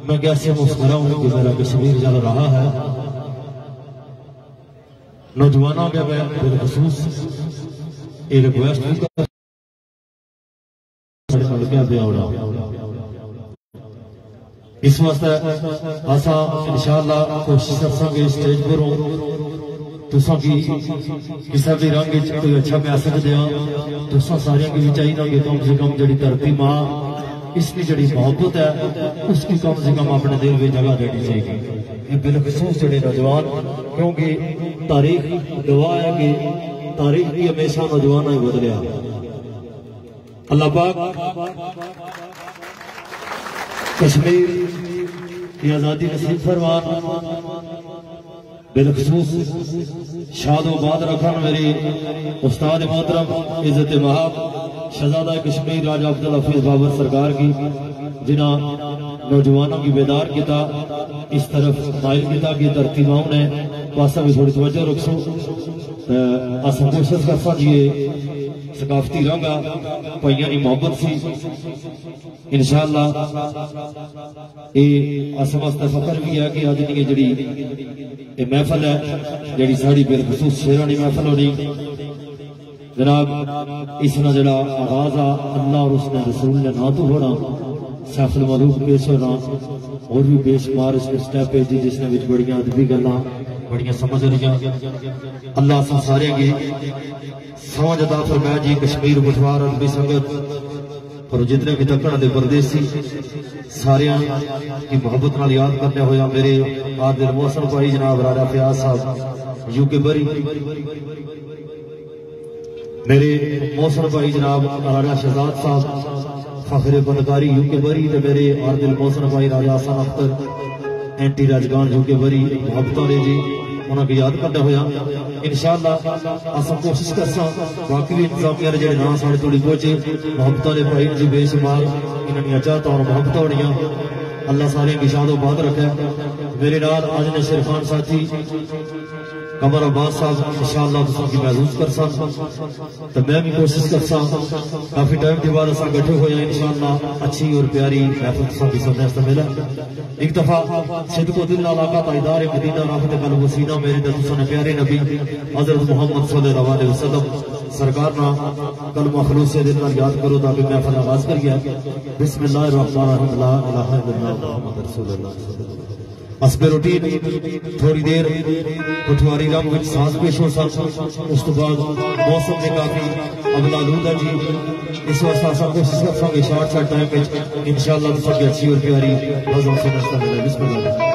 میں کیسے مسکراؤں کہ میرا کشمیر جل رہا ہے؟ نوجوانوں کے میں بالخصوص ایک ریکویسٹ اس واسطے اسا انشاءاللہ کوشش کر گے اسٹیج پر ہوں تسا کی کسی بھی رنگ کوئی اچھا میسج دیا تسا سارے کی بھی چاہیے کہ کم سے کم جڑی دھرتی ماں اس کی جڑی محبت ہے، اس کی کم سے کم اپنے دل میں جگہ دینی چاہیے۔ یہ بالخصوص جڑے نوجوان، کیونکہ تاریخ دعا ہے کہ تاریخ کی ہمیشہ نوجوان ہی بدلیا اللہ پاک، کشمیر کی آزادی نصیب فرمان۔ بالخصوص شاد و باد رکھن میری استاد محترم، عزت محاب شہزادہ کشمیر راجہ عبدالحفیظ بابر سرکار کی، جنہ نوجوانوں کی بیدار کیتا، اس طرف مائل کیتا کی ترتیباؤں نے پاسا بھی تھوڑی توجہ رکھ سو کوشش کر سا جیے ثقافتی رنگا پہیانی محبت سی۔ انشاءاللہ اے اسمست فکر بھی ہے کہ آج نہیں جڑی یہ محفل ہے، جڑی ساڑی بالخصوص شیرانی محفل ہونی۔ جناب، اس نے جڑا آغاز اللہ اور اس نے رسول نے نہ تو ہونا، سیف الملوک پیش ہونا، اور بھی بے شمار اس کے سٹیپ ہے جی، جس نے وچ بڑیاں ادبی گلاں، بڑیاں سمجھ رہیاں اللہ سے سارے گے۔ سمجھ عطا فرمایا جی کشمیر بٹوار ادبی سنگت، اور جتنے بھی دکڑ دے پردیسی سارے کی محبت نال یاد کرنے ہویا میرے عادل محسن بھائی جناب راجہ فیاض صاحب، یو کے بری۔ میرے محسن بھائی جناب راجہ شہزاد صاحب، فخر بندکاری یو کے بری تے میرے عادل محسن بھائی راجہ حسن اختر، اینٹی راجگان یو کے بری محبتوں نے جی انہوں کو یاد کرنے ہویا۔ انشاءاللہ اسا کوشش کرسا باقی بھی انتظامیہ جڑے نام ساڑے توڑی پہنچے محبتوں نے بھائی جی بے شمار انہوں نے چاہتا اور محبت ہونیاں اللہ سارے کی شاد و بات رکھے۔ میرے نال آج نے شرفان ساتھی قمر عباس صاحب، انشاءاللہ تساں کی محظوظ کر تو میں بھی کوشش کر کافی ٹائم کے بعد اساں گٹھے ہوئے ہیں، انشاءاللہ۔ اچھی اور پیاری محفل تساں کی سننے سے ملا۔ ایک دفعہ صدق و دل علاقہ تائیدار مدینہ رافت قلب و سینہ میرے دل تساں پیارے نبی حضرت محمد صلی اللہ علیہ وسلم، سرکار نا کلمہ خلوص سے دل یاد کرو تاکہ محفل آغاز کر گیا۔ بسم اللہ الرحمن الرحیم، لا الہ الا اللہ محمد رسول اللہ۔ اسب روٹین تھوڑی دیر پٹواری رام وچ ساز پیش ہو سر اس تو بعد موسم نے کافی اگلا لودا جی اس وقت اسا کوشش کر سکے شارٹ شارٹ ٹائم وچ انشاءاللہ سب کی اچھی اور پیاری نظم سے نشتا ملے بسم اللہ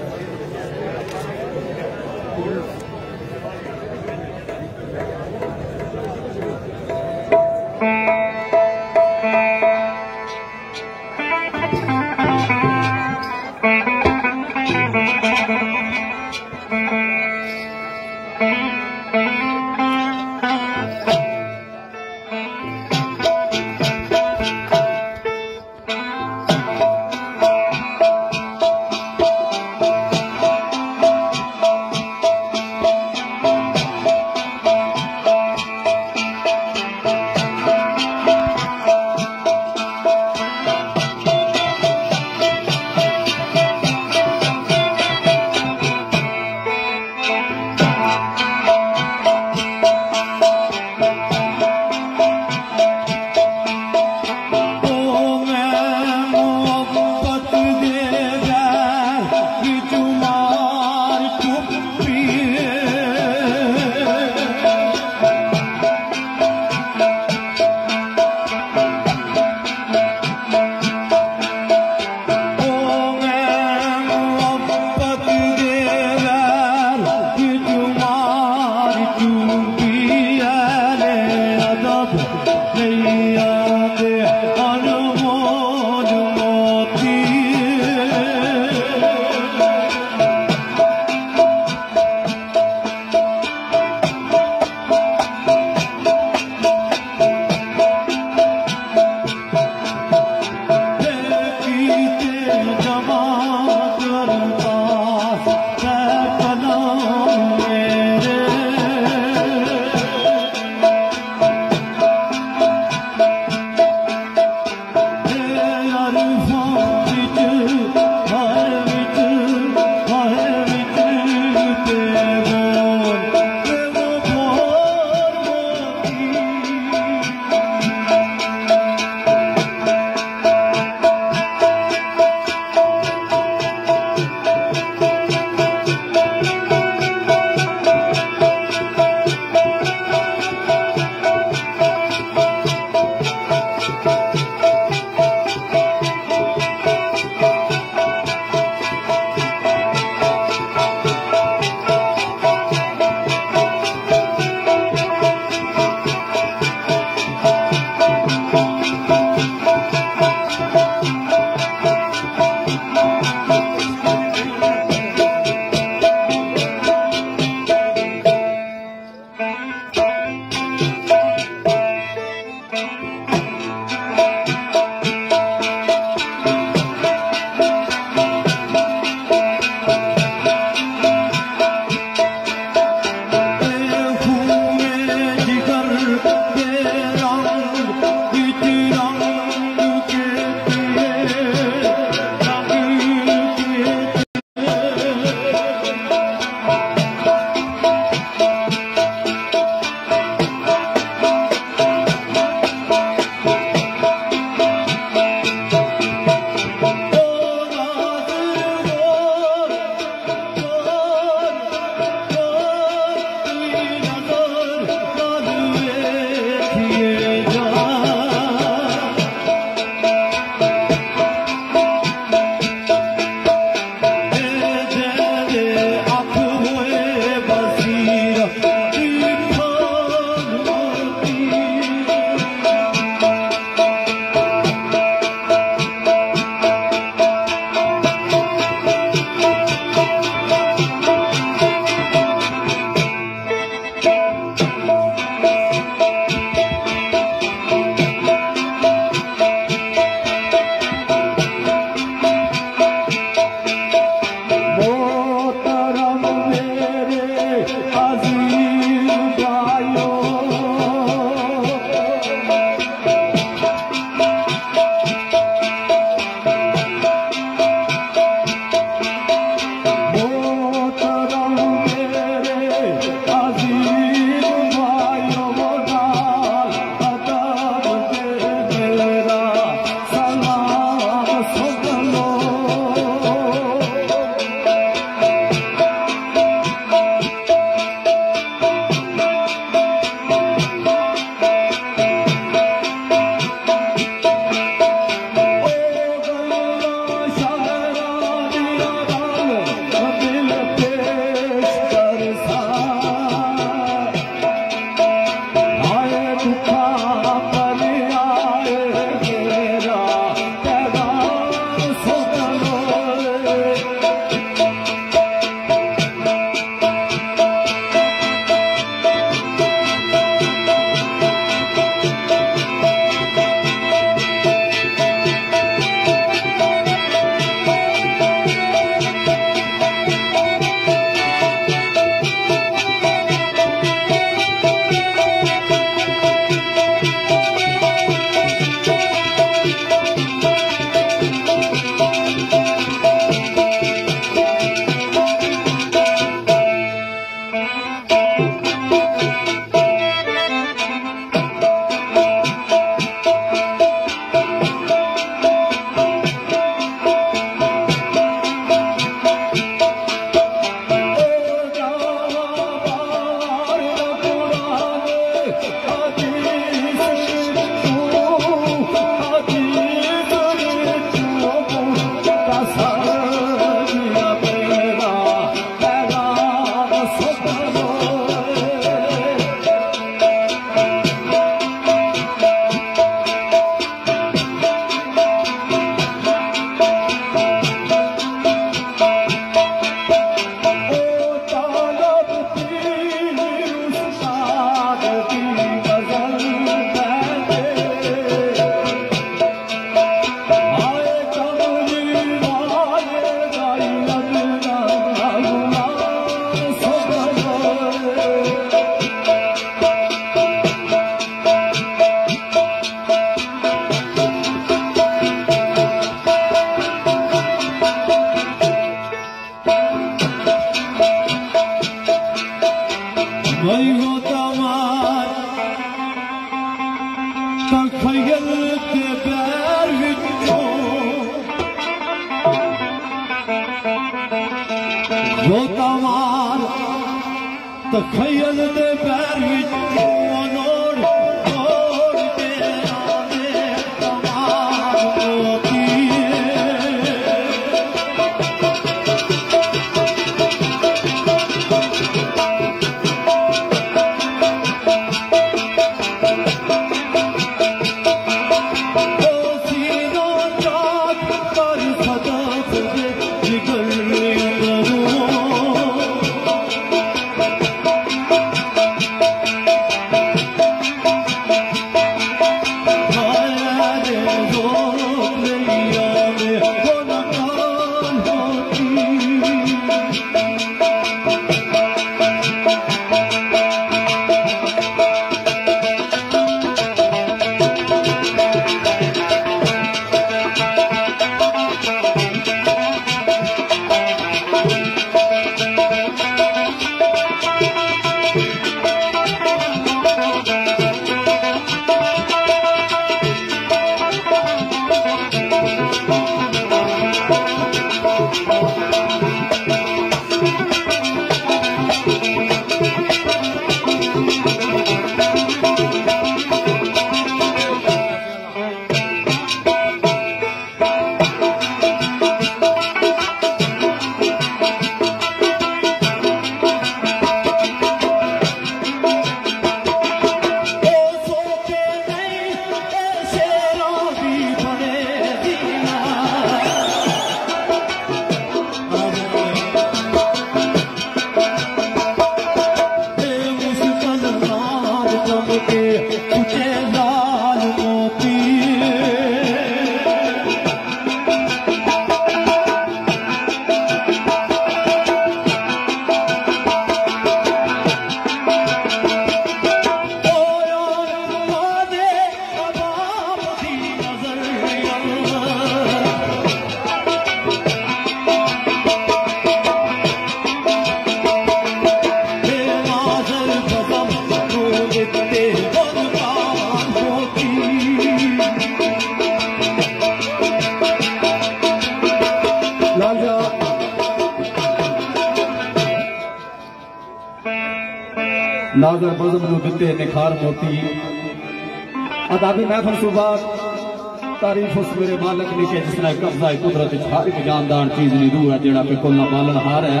ہر ایک جاندان چیز نہیں دو ہے جڑا پہ کلنا پالن ہار ہے۔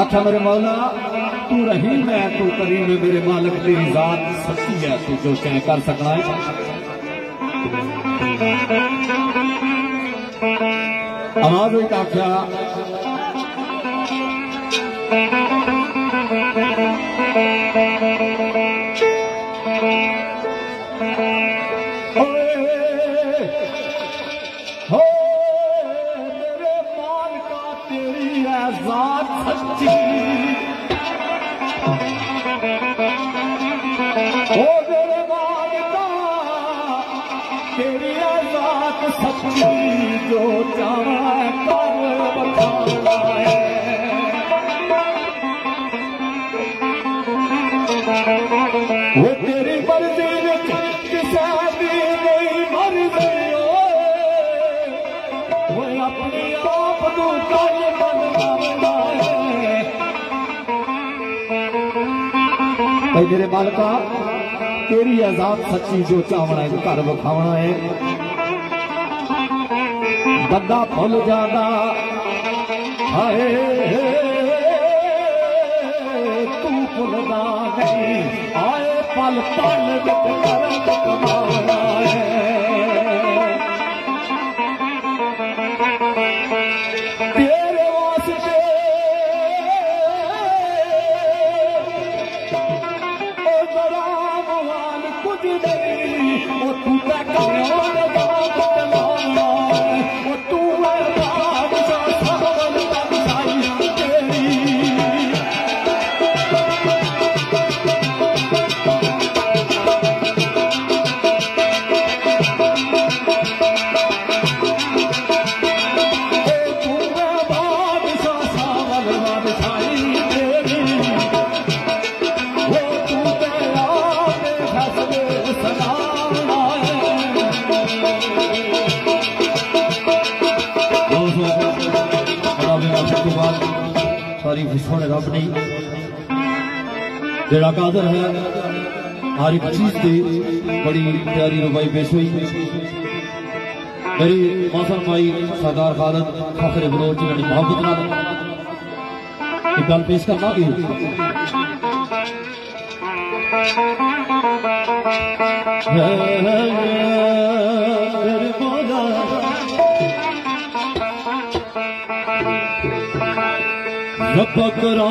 آخا میرے مولا تو رحیم ہے، تو کریم ہے، میرے مالک تیری ذات سچی ہے، تو جو چاہے کر سکنا ہے۔ آواز ایک آخیا بھائی میرے مالکا تیری عذاب سچی جو چاہنا ہے گھر بکھاونا ہے بندہ بھول جانا ہائے تو بھولنا نہیں آئے جڑا قادر ہے، ہر ایک چیز کی بڑی پیاری ربائی پیش ہوئی۔ میری محسن مائی سردار خالد فخر بلوچ جڑی محبت نال ایک گل پیش کرنا کہ میرے مولا رب کرا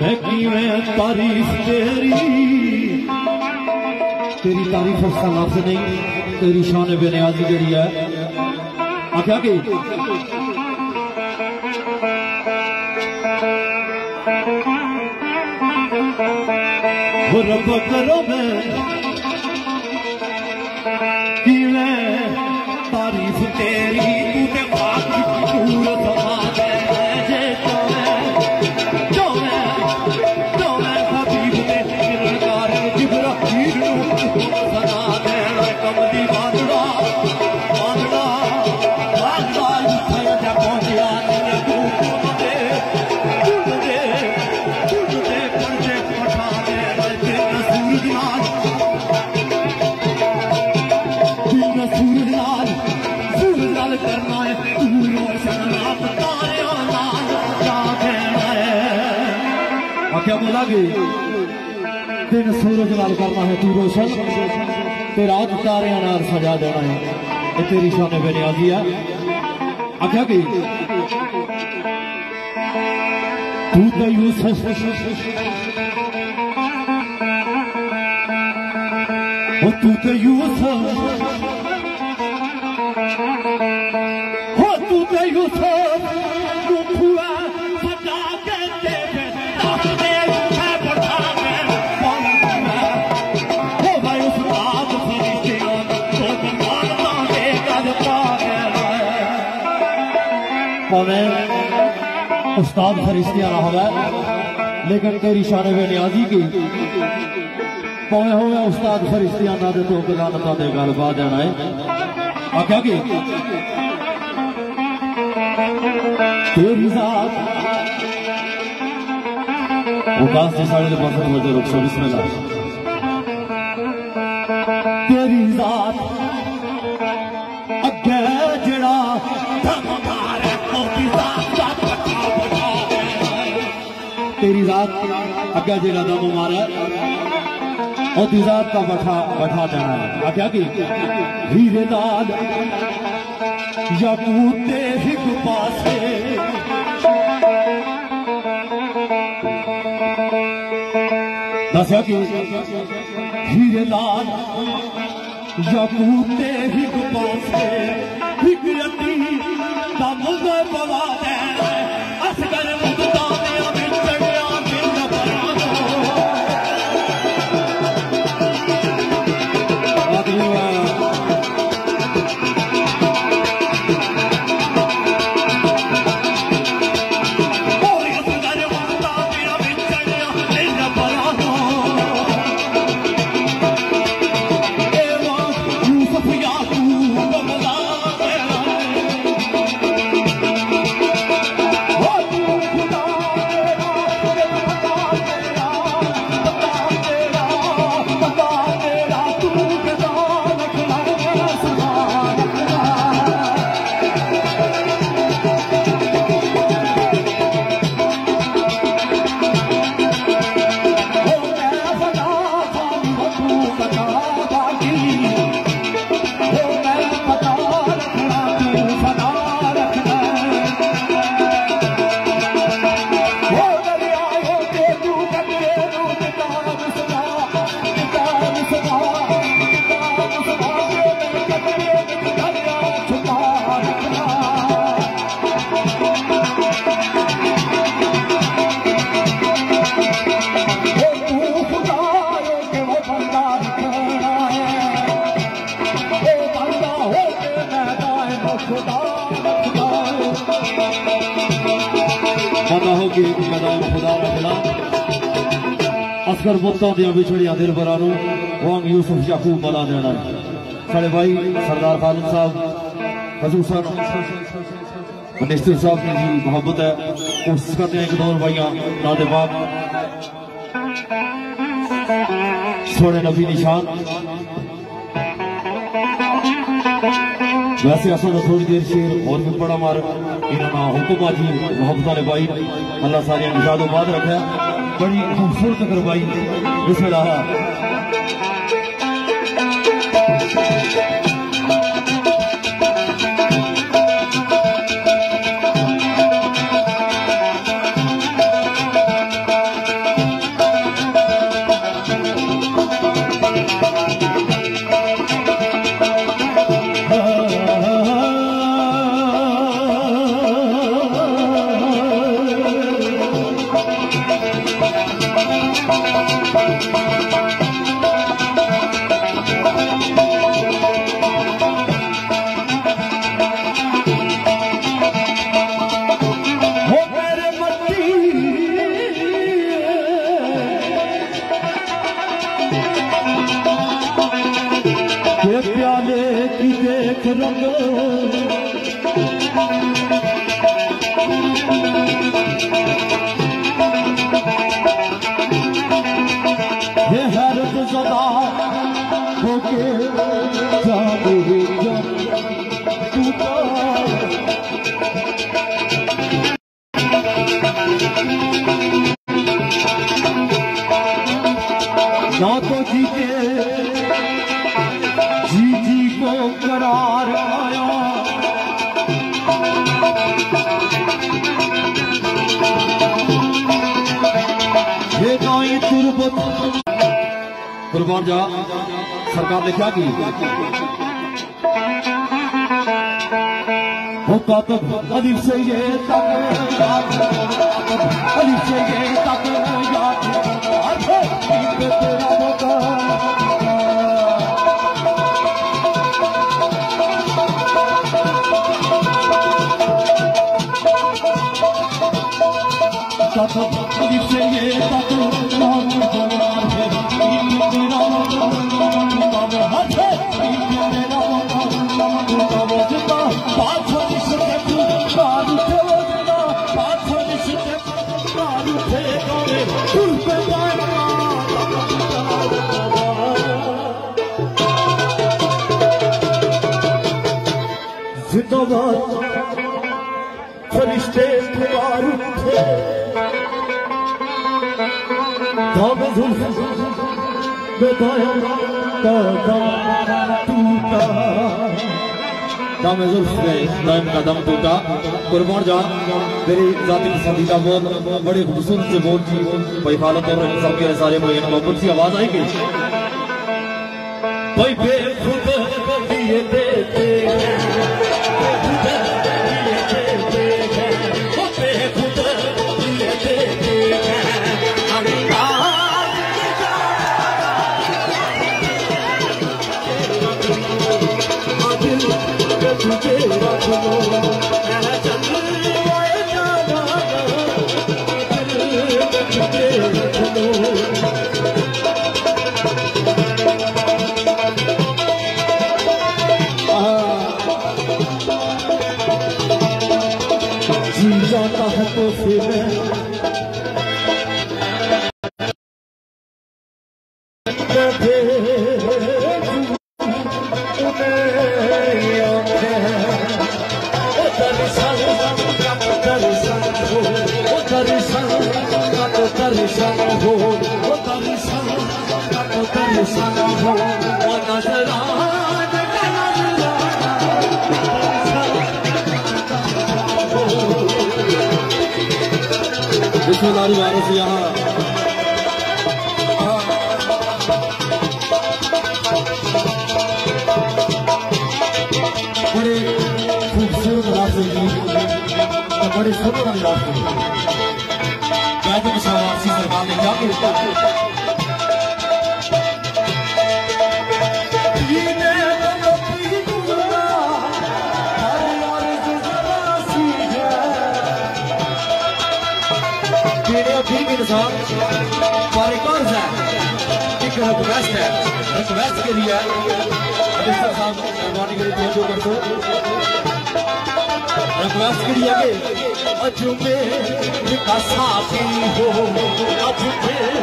میں کیویں تعریف تیری تیری تعریف اس کا لفظ نہیں، تیری شان بے نیازی جڑی ہے۔ آخیا کہ وہ رب کرو میں آخیا گے دن سورج لال کرنا ہے تو روشن تے رات تارے نال سجا دینا ہے یہ تیری شان بے نیازی ہے آخیا کہ تو تے یوسف وہ تو تے یوسف استاد فرشتیاں نہ ہوے لیکن تیری شان بے نیازی کی۔ پاویں ہوئے استاد فرشتیاں نہ دے تو بلانتا دے گل با دینا ہے۔ آخیا کی؟ تیری ذات۔ وہ جی سے ساڑھے دے پاسے مجھے رکھ سو بسم اللہ۔ تیری ذات اگے جڑا دم مارے اور ذات کا بٹھا بٹھا دینا ہے۔ کیا کہ ہیرے داد یاقوت دے ہک پاسے۔ دسیا کہ ہیرے داد یاقوت دے ہک پاسے۔ ہک رتی دم دے پوا اسکر بتوں دیا بچھڑیاں دل برانو وانگ یوسف یعقوب بلا دینا سڑے بھائی سردار خالد صاحب حضور صاحب منسٹر صاحب کی جی محبت ہے اس کرتے ہیں ایک دور بھائیاں ناد باپ سونے نبی نشان ویسے اصل تو تھوڑی دیر شیر اور بھی بڑا مار انہوں نے حکم آجی محبت والے بھائی اللہ سارے نشاد و باد رکھا بڑی خوبصورت کر بھائی بسم اللہ ذاتی پسندیدہ بول بڑے خوبصورت سے بول تھی۔ بھائی خالد اور رحیم صاحب کے سارے بھائی محبت سی آواز آئی گئی بھائی بے خود دیے دیتے ہیں۔ بے اور بڑے سندر انداز میں قائد مساوات سی سرکار نے کیا کی پیڑے ٹھیک انسان پر ایک اور ہے ایک ریکویسٹ ہے ریکویسٹ کے لیے منسٹر صاحب مہربانی کری توجہ کر دو ریکویسٹ کری ہے کہ اج میرے کا ساتھی ہو اج میرے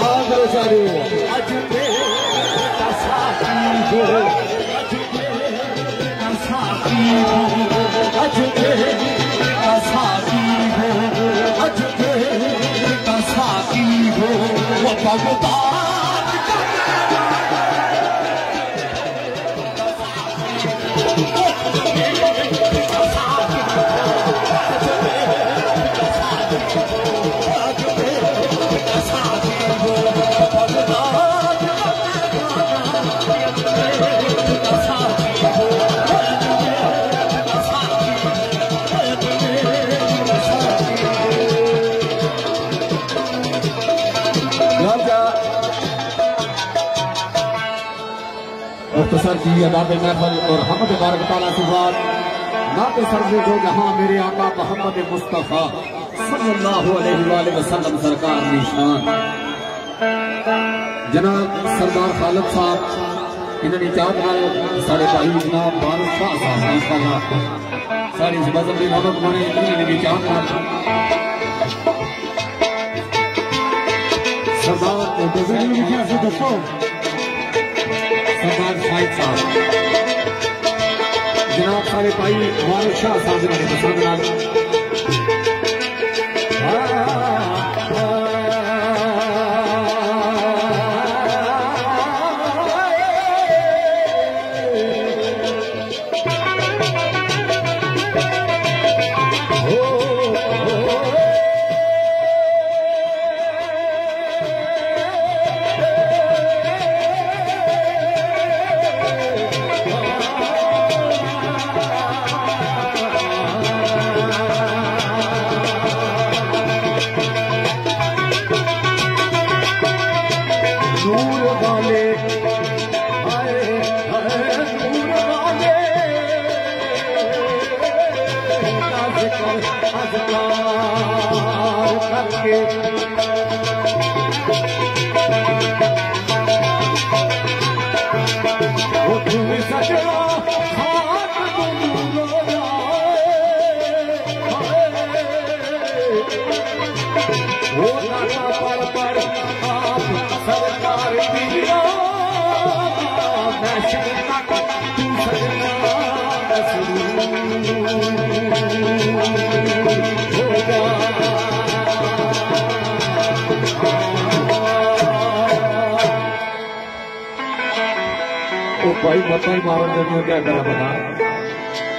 آگے ساری اج میرے کا ساتھی ہو اج میرے کا ساتھی ہو کی اداب محفل اور حمد بارک تعالیٰ سے بات نات سرزے جو جہاں میرے آقا محمد مصطفیٰ صلی اللہ علیہ وآلہ وسلم سرکار نشان جناب سردار خالد صاحب، انہوں نے چاہت نال سارے بھائی جناب، بارک شاہ صاحب ماشاءاللہ ساری اس بزم بھی محمد بنے انہوں نے چاہت نال سردار بزرگ لکھیا سے دسو سردار شاہد صاحب جناب سارے بھائی بارک شاہ صاحب نے بھائی بتائی مارو جو کیا کرا بتا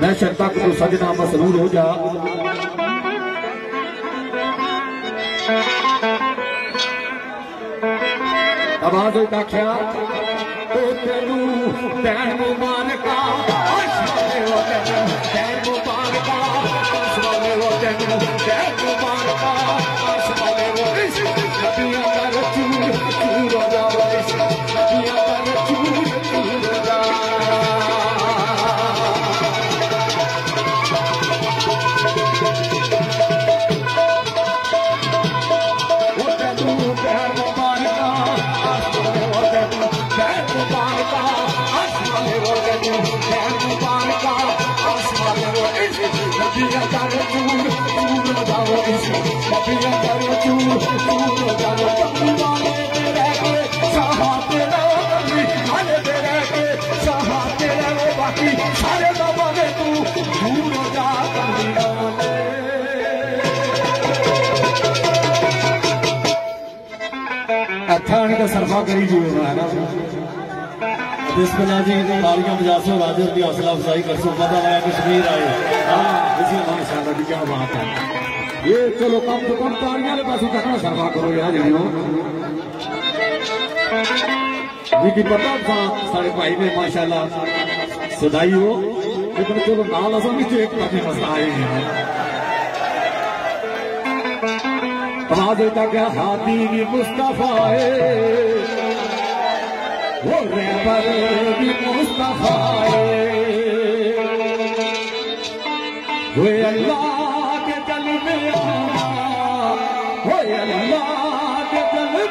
میں شرطا کہ تو سجنا مسرور ہو جا۔ آواز ہوئی کا خیال تھان کا سرفا کری جو ہے نا بسم اللہ جی تالیاں بجاسو راجر کی حوصلہ افزائی کر سو پتہ لگا کشمیر آئے ہاں اسی ماشاء اللہ کیا بات ہے یہ چلو کم تو کم تالیاں والے پاس تک نہ سرفا کرو یار جی جی کی پتا تھا سارے بھائی نے ماشاء اللہ سدائی ہو۔ لیکن چلو نال اصل بھی ایک کافی مسئلہ آئے ہیں۔ آواز ہوتا کیا ہاتھی بھی مصطفیٰ ہے۔ وہ رہبر بھی مصطفیٰ ہے۔ وہ اللہ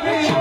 be.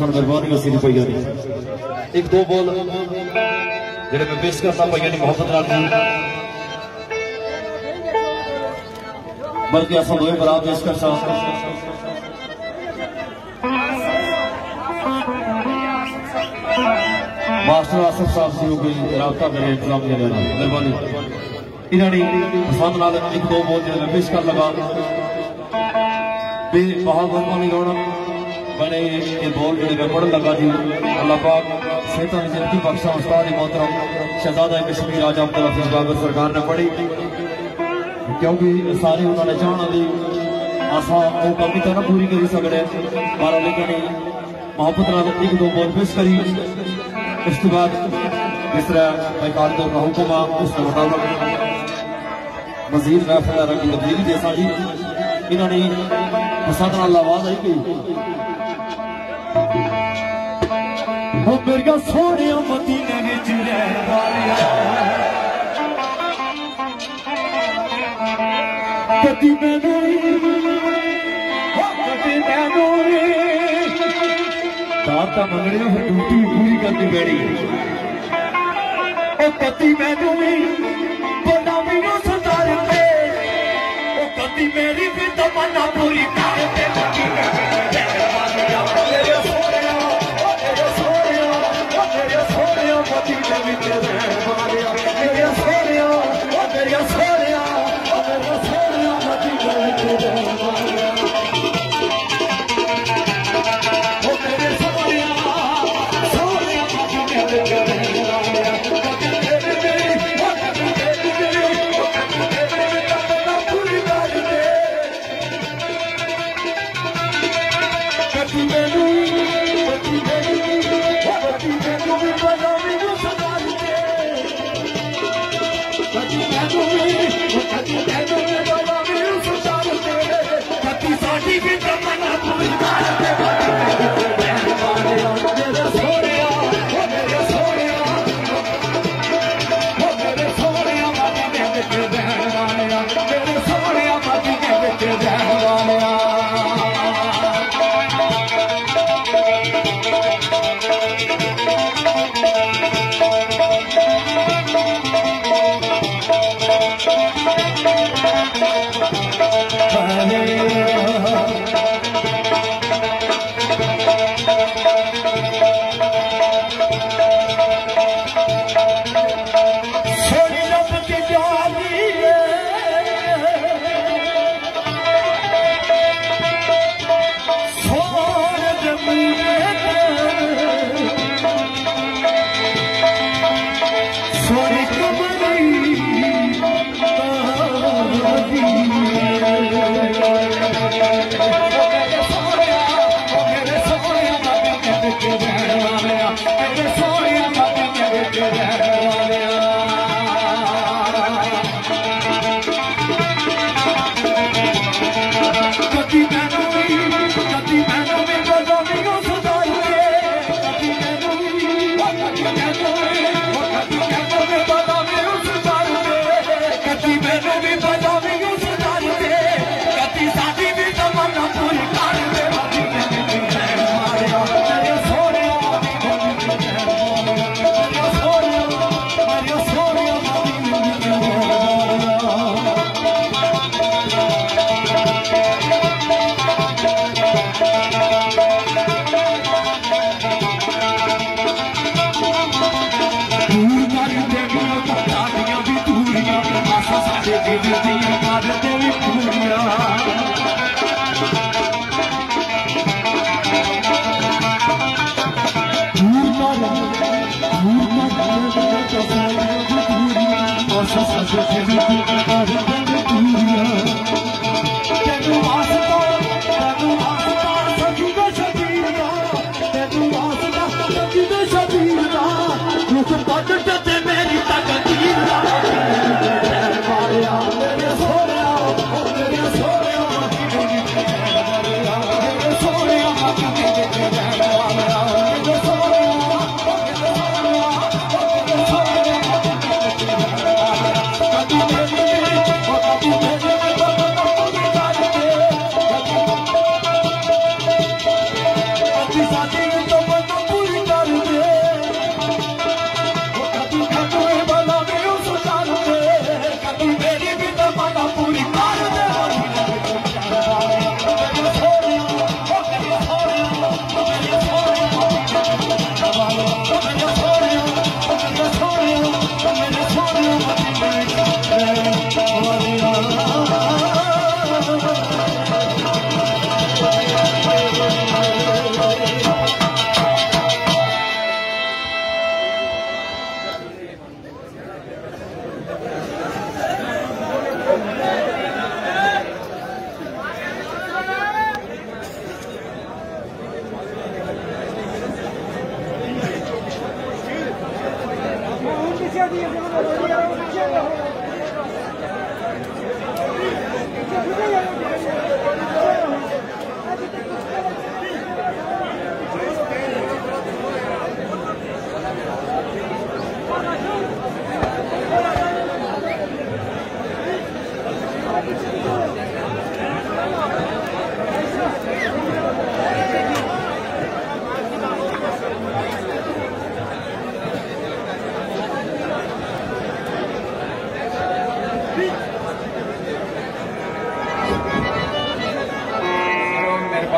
سن مہربانی وسیلی پئی نہیں ایک دو بول۔ جڑے میں پیش کرنا پئی نہیں محبت نال بلکہ اساں دوئے برا پیش کر سا ماسٹر آصف صاحب سی ہو گئی رابطہ میرے انتظامیہ لینا مہربانی۔ انہوں نے پسند نال ایک دو بول جڑے میں پیش کر لگا بے بہت مہربانی گونا میں نے یہ بول جڑے میں پڑھن لگا جی۔ اللہ پاک صحتہ میں زندگی بخشا استاد محترم شہزادہ کشمیر آج عبد الحفیظ بابر سرکار نے پڑھی۔ کیونکہ سارے انہوں نے چاہنا دی آسا وہ کمی تو نہ پوری کری سکڑے مارا لیکن محبت نال ایک دو بول پیش کری۔ اس کے بعد جس طرح میں کارکوں کا حکم آ، اس کے مطابق مزید محفل رنگ کی تبدیلی جیسا جی۔ انہوں نے پسند نال آواز آئی گئی وہ میرا سونے مدینے وچ رہن والیا کدی مینوں کدی مینوں داتا منگڑی پھر ڈیوٹی پوری کرنی پیڑی۔ او کدی مینوں بڑا بھی نو ستار تے او کدی میری بھی تمنا پوری کر دے۔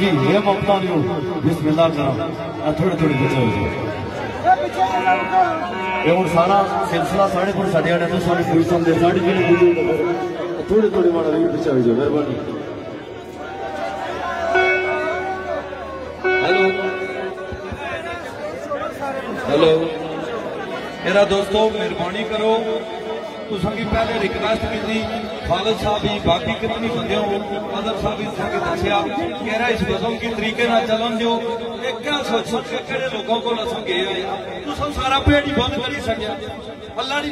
جی یہ ممتا لیو بسم اللہ کرام تھوڑے تھوڑے بچے ہو جائے جی۔ یہ ہوں سارا سلسلہ ساڑھے کو ساڑھے آنے تو ساڑھے کوئی سمجھے ساڑھے کے لیے تھوڑے تھوڑے مانا بھی بچے ہو جائے جی، مہربانی۔ ہیلو ہیلو میرا دوستو، مہربانی کرو۔ تساں کی پہلے ریکویسٹ بھی تھی خالد صاحب باقی کتنی بندے ہو مدر صاحب تھا کہ دسیا کہہ رہا اس وزن کی طریقے نہ چلن جو ایک کیا سوچ سوچ کے کھڑے لوگوں کو لسوں گئے ہوئے تساں سارا پیٹ ہی بند کری سکیا اللہ نے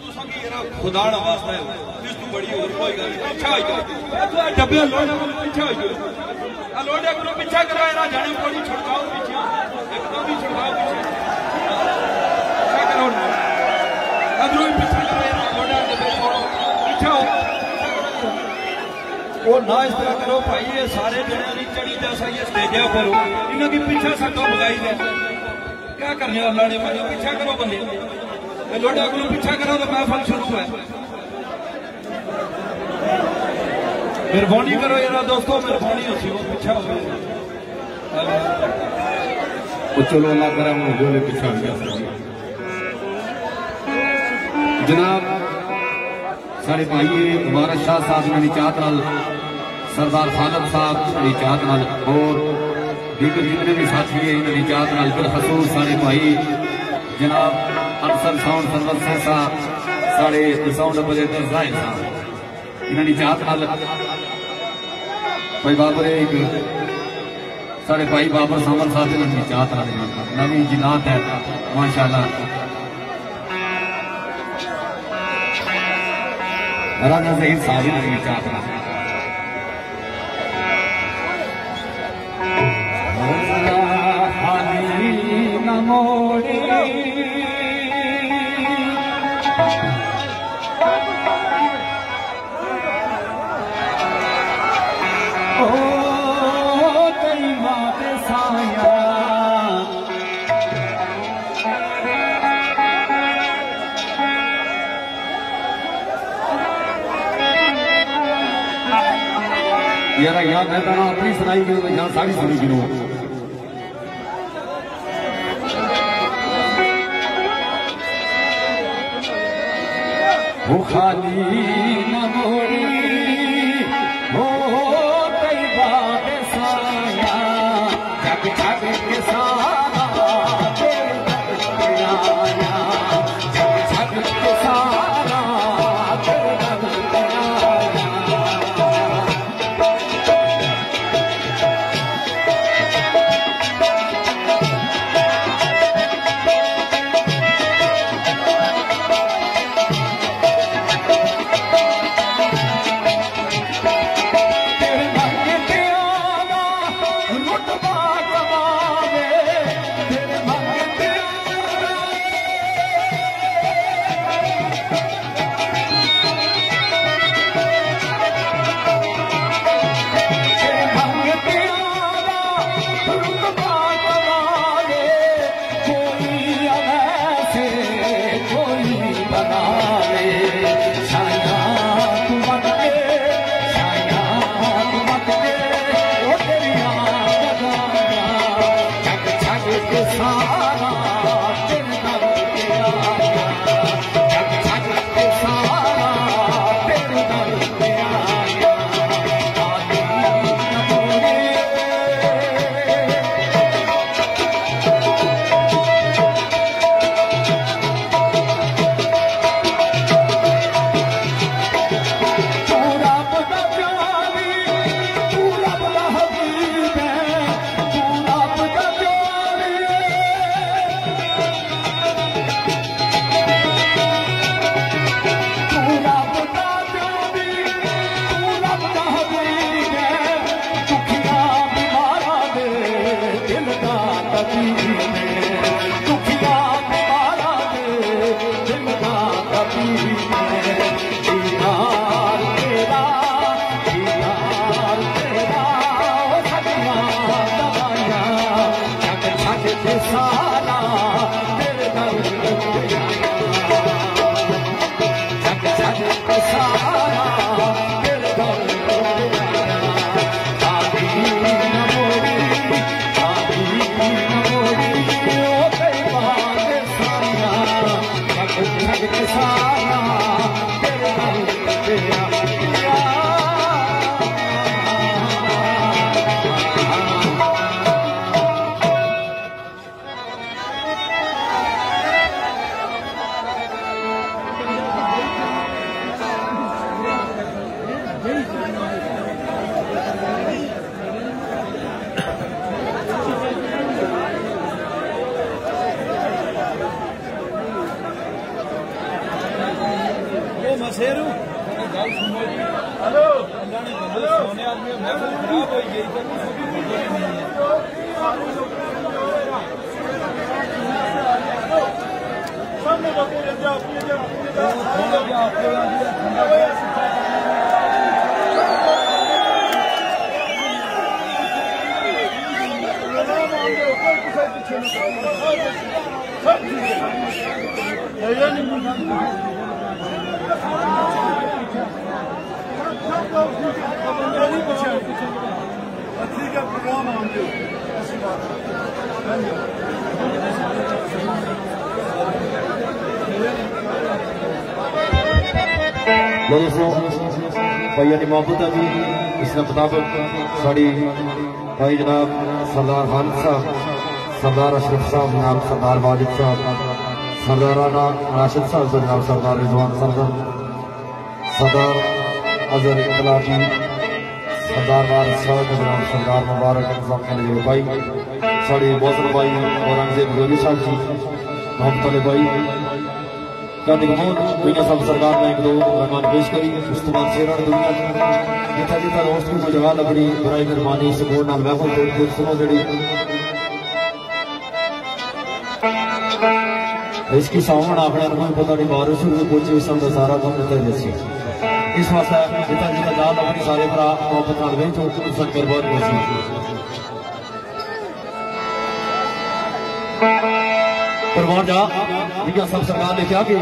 تساں کی یرا خدا نہ ہے اس تو بڑی اور کوئی اچھا ہوئی ہوئی کو جانے کوڑی چھڑکاؤ پیچھے ایک چھڑکاؤ پیچھے وہ نہ اس طرح کرو بھائی یہ سارے جنے علی چڑی جیسا یہ بھیجا کرو انہوں کی پیچھے سکا بلائی دے کیا کرنے اللہ نے بھائی پیچھا کرو بندے میں لوٹا کو پیچھا کرو تو محفل شروع ہوا ہے مہربانی کرو یار دوستو مہربانی ہوسی وہ پیچھا ہو چلو نہ کرا ہوں بولے پیچھا جناب سارے بھائی مبارک شاہ صاحب نے چاہت سردار خالد صاحب نجات نال اور دیگر جتنے بھی ساتھی ہیں، انہوں نجات نال حصول سارے بھائی، جناب انصر ساؤنڈ سرور سر صاحب سارے ساؤنڈ اپریٹر زاہد سا انہوں نجات نال بھائی بابر ایک سارے بھائی بابر سامن صاحب، انہوں نجات نال نوی جنات ہے ماشاءاللہ۔ رانا زہید صاحب، انہوں نجات نال نے چاہت نال یار یہاں میں تو اپنی سنائی گئی یہاں ساری سنی گنو وہ خالی نہ موڑی ہو کئی بات سایا جگ جگ کے سارا تیرے سردار اشرف صاحب، جناب سردار واجد صاحب، سردار راشد صاحب، جناب سردار رضوان سردار سردار اظہر انقلابی سردار وارث صاحب، جناب سردار مبارک نظام خلیل بھائی ساری بوسر بھائی اورنگزیب گولی صاحب جی محمد علی بھائی۔ کیا دکھاؤں دنیا صاحب سرکار نے ایک دو مہمان پیش کری، اس کے بعد شیران دنیا جتھا جتھا دوستوں کو جگہ لگڑی برائی، مہربانی سپورٹ نال محفل تو سنو جڑی اس کی ساون اپنے کو پتہ نہیں بارش ہوئی کچھ اس کا سارا کام تے دسی۔ اس واسطے جتھا جتھا جا لگڑی سارے بھرا محبت نال وچ تو سن کر بہت خوشی پروان جا جی دنیا سب سرکار نے کیا کہ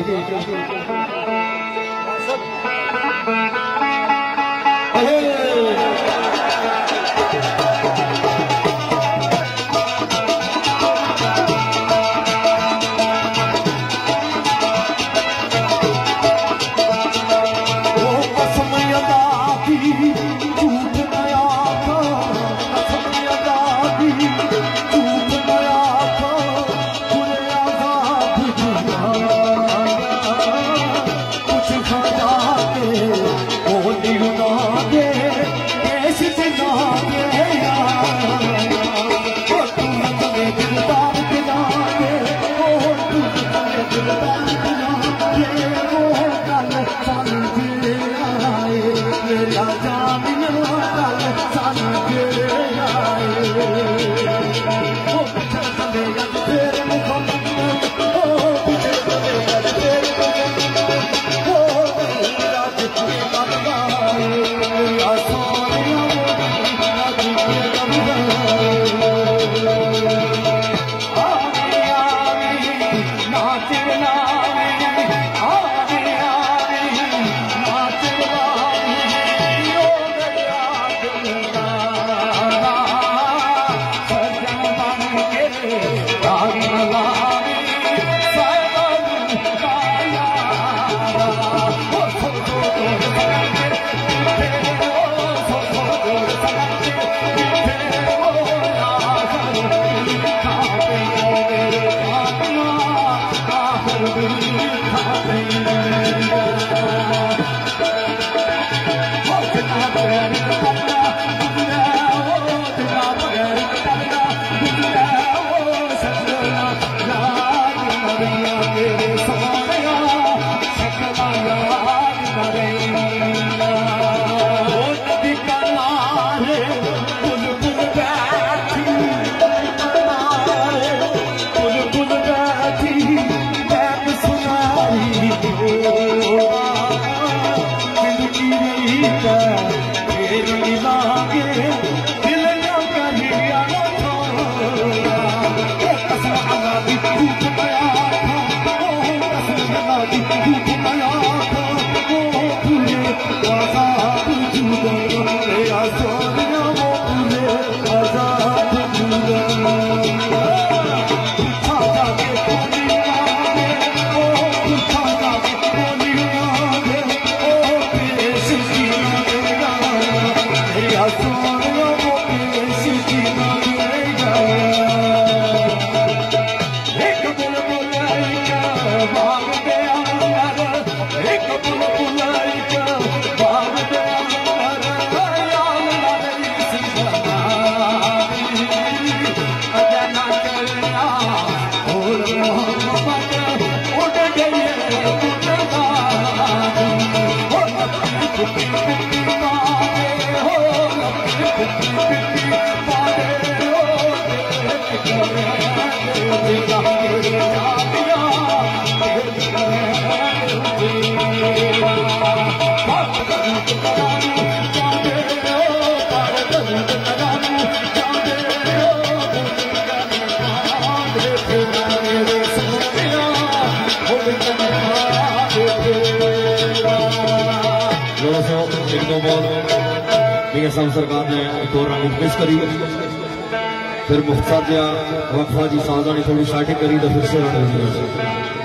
کوشش کری پھر مختار جہاں وقفہ جی سانزانی تھوڑی شاٹنگ کری تو پھر سے رہنے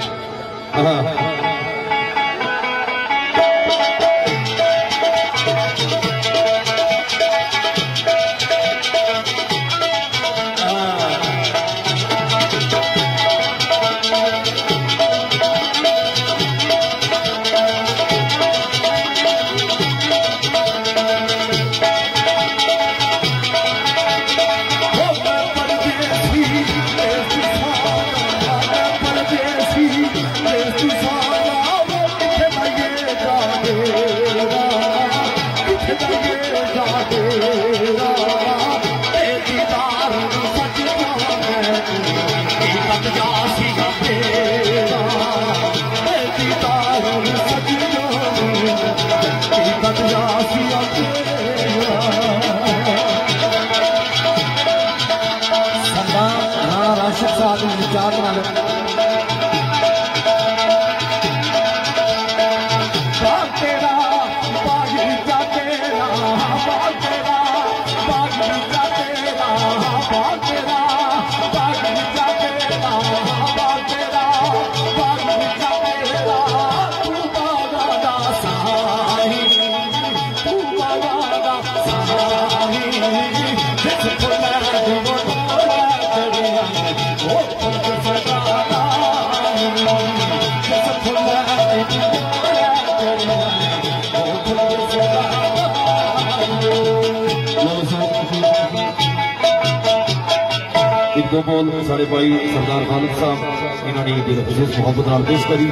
پیش محبت نام پیش کری۔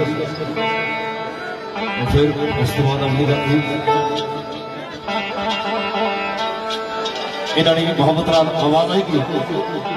اور پھر اس کے بعد اگلی گل انہوں نے محبت نام آواز آئی کی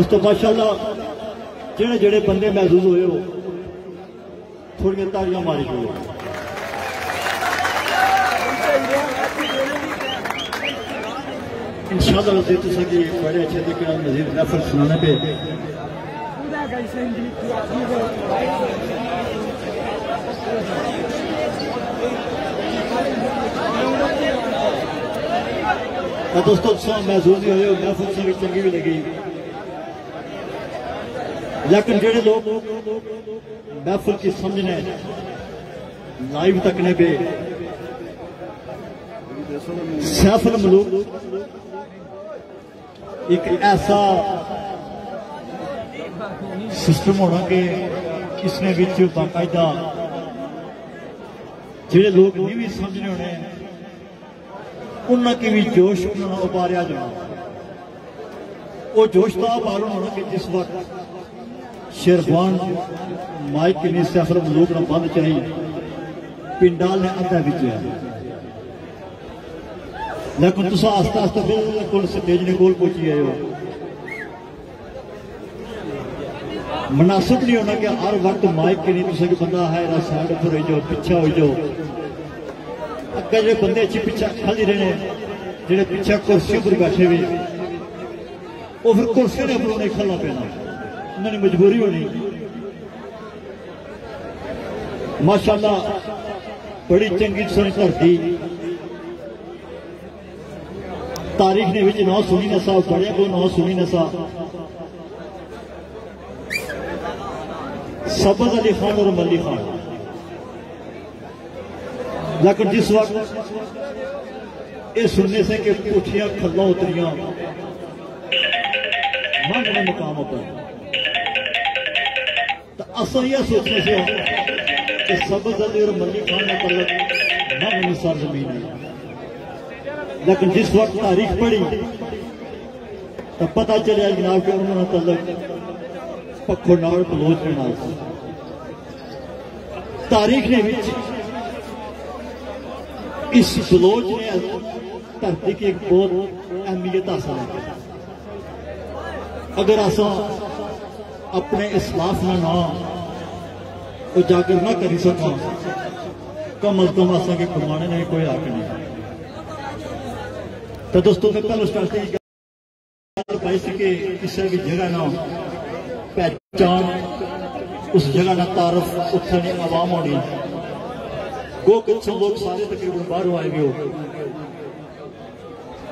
دوستو، ماشاءاللہ، جڑے جڑے بندے محضوظ ہوئے ہو تھوڑی تاریاں ماری جو ان شاء اللہ تو سکی بڑے اچھے دیکھ رہا مزید نفر سنانے پہ۔ دوستو محظوظ محضوظی ہوئے محفل سے بھی چنگی بھی لگی۔ لیکن جڑے لوگ محفل کی سمجھنے لائیو تکنے پہ سیف الملوک ایک ایسا سسٹم ہونا کہ اس نے بچ باقاعدہ جڑے لوگ نہیں بھی سمجھنے ہونے انہوں کی بھی جوش انہوں نے اباریا جانا۔ وہ جوش کا معلوم ہونا کہ جس وقت شیرخوان مائک کے نیچے سفر ملوک نہ بند چاہی پنڈال نے ادھا بھی لیکن تسا آستہ آستہ بالکل سٹیج نے گول پہنچی آئے ہو مناسب نہیں ہونا کہ ہر وقت مائک کے نہیں تسا کہ بندہ ہے را سائڈ پر ہوئی جو پیچھا ہوئی جو اگر جو بندے اچھی پیچھا کھلی رہنے جنہیں پیچھا کرسی پر بیٹھے ہوئے وہ پھر کرسی نے اپنے کھلا پینا انہوں نے مجبوری ہونی ماشاءاللہ، بڑی چنگی سنی دھرتی تاریخ نے وچ نہ سنی نسا بڑے کو نہ سنی نسا سبز علی خان اور ملی خان۔ لیکن جس وقت یہ سننے سے کہ پوٹھیاں کھلا اتریاں، من نے مقام پر اصل یہ سوچنے سے کہ سبز علی اور ملی خان نے تعلق مطلب نہ منی سر زمین ہے لیکن جس وقت تاریخ پڑھی تو پتہ چلیا جناب کہ انہوں نے تعلق پکھو ناڑ بلوچ کے نال تاریخ نے وچ اس بلوچ نے دھرتی کی ایک بہت اہمیت حاصل کی۔ اگر ایسا اپنے اسلاف نہ نام اجاگر نہ کری سکا کم از کم ایسا کے کمانے نہیں کوئی حق نہیں۔ تو دوستوں میں پہلو سٹارٹ کی گل پائی سی کہ کسی بھی جگہ نہ پہچان اس جگہ نہ تعارف اتنے عوام ہونی۔ گو کچھ لوگ سارے تقریباً باہر آئے گئے ہو۔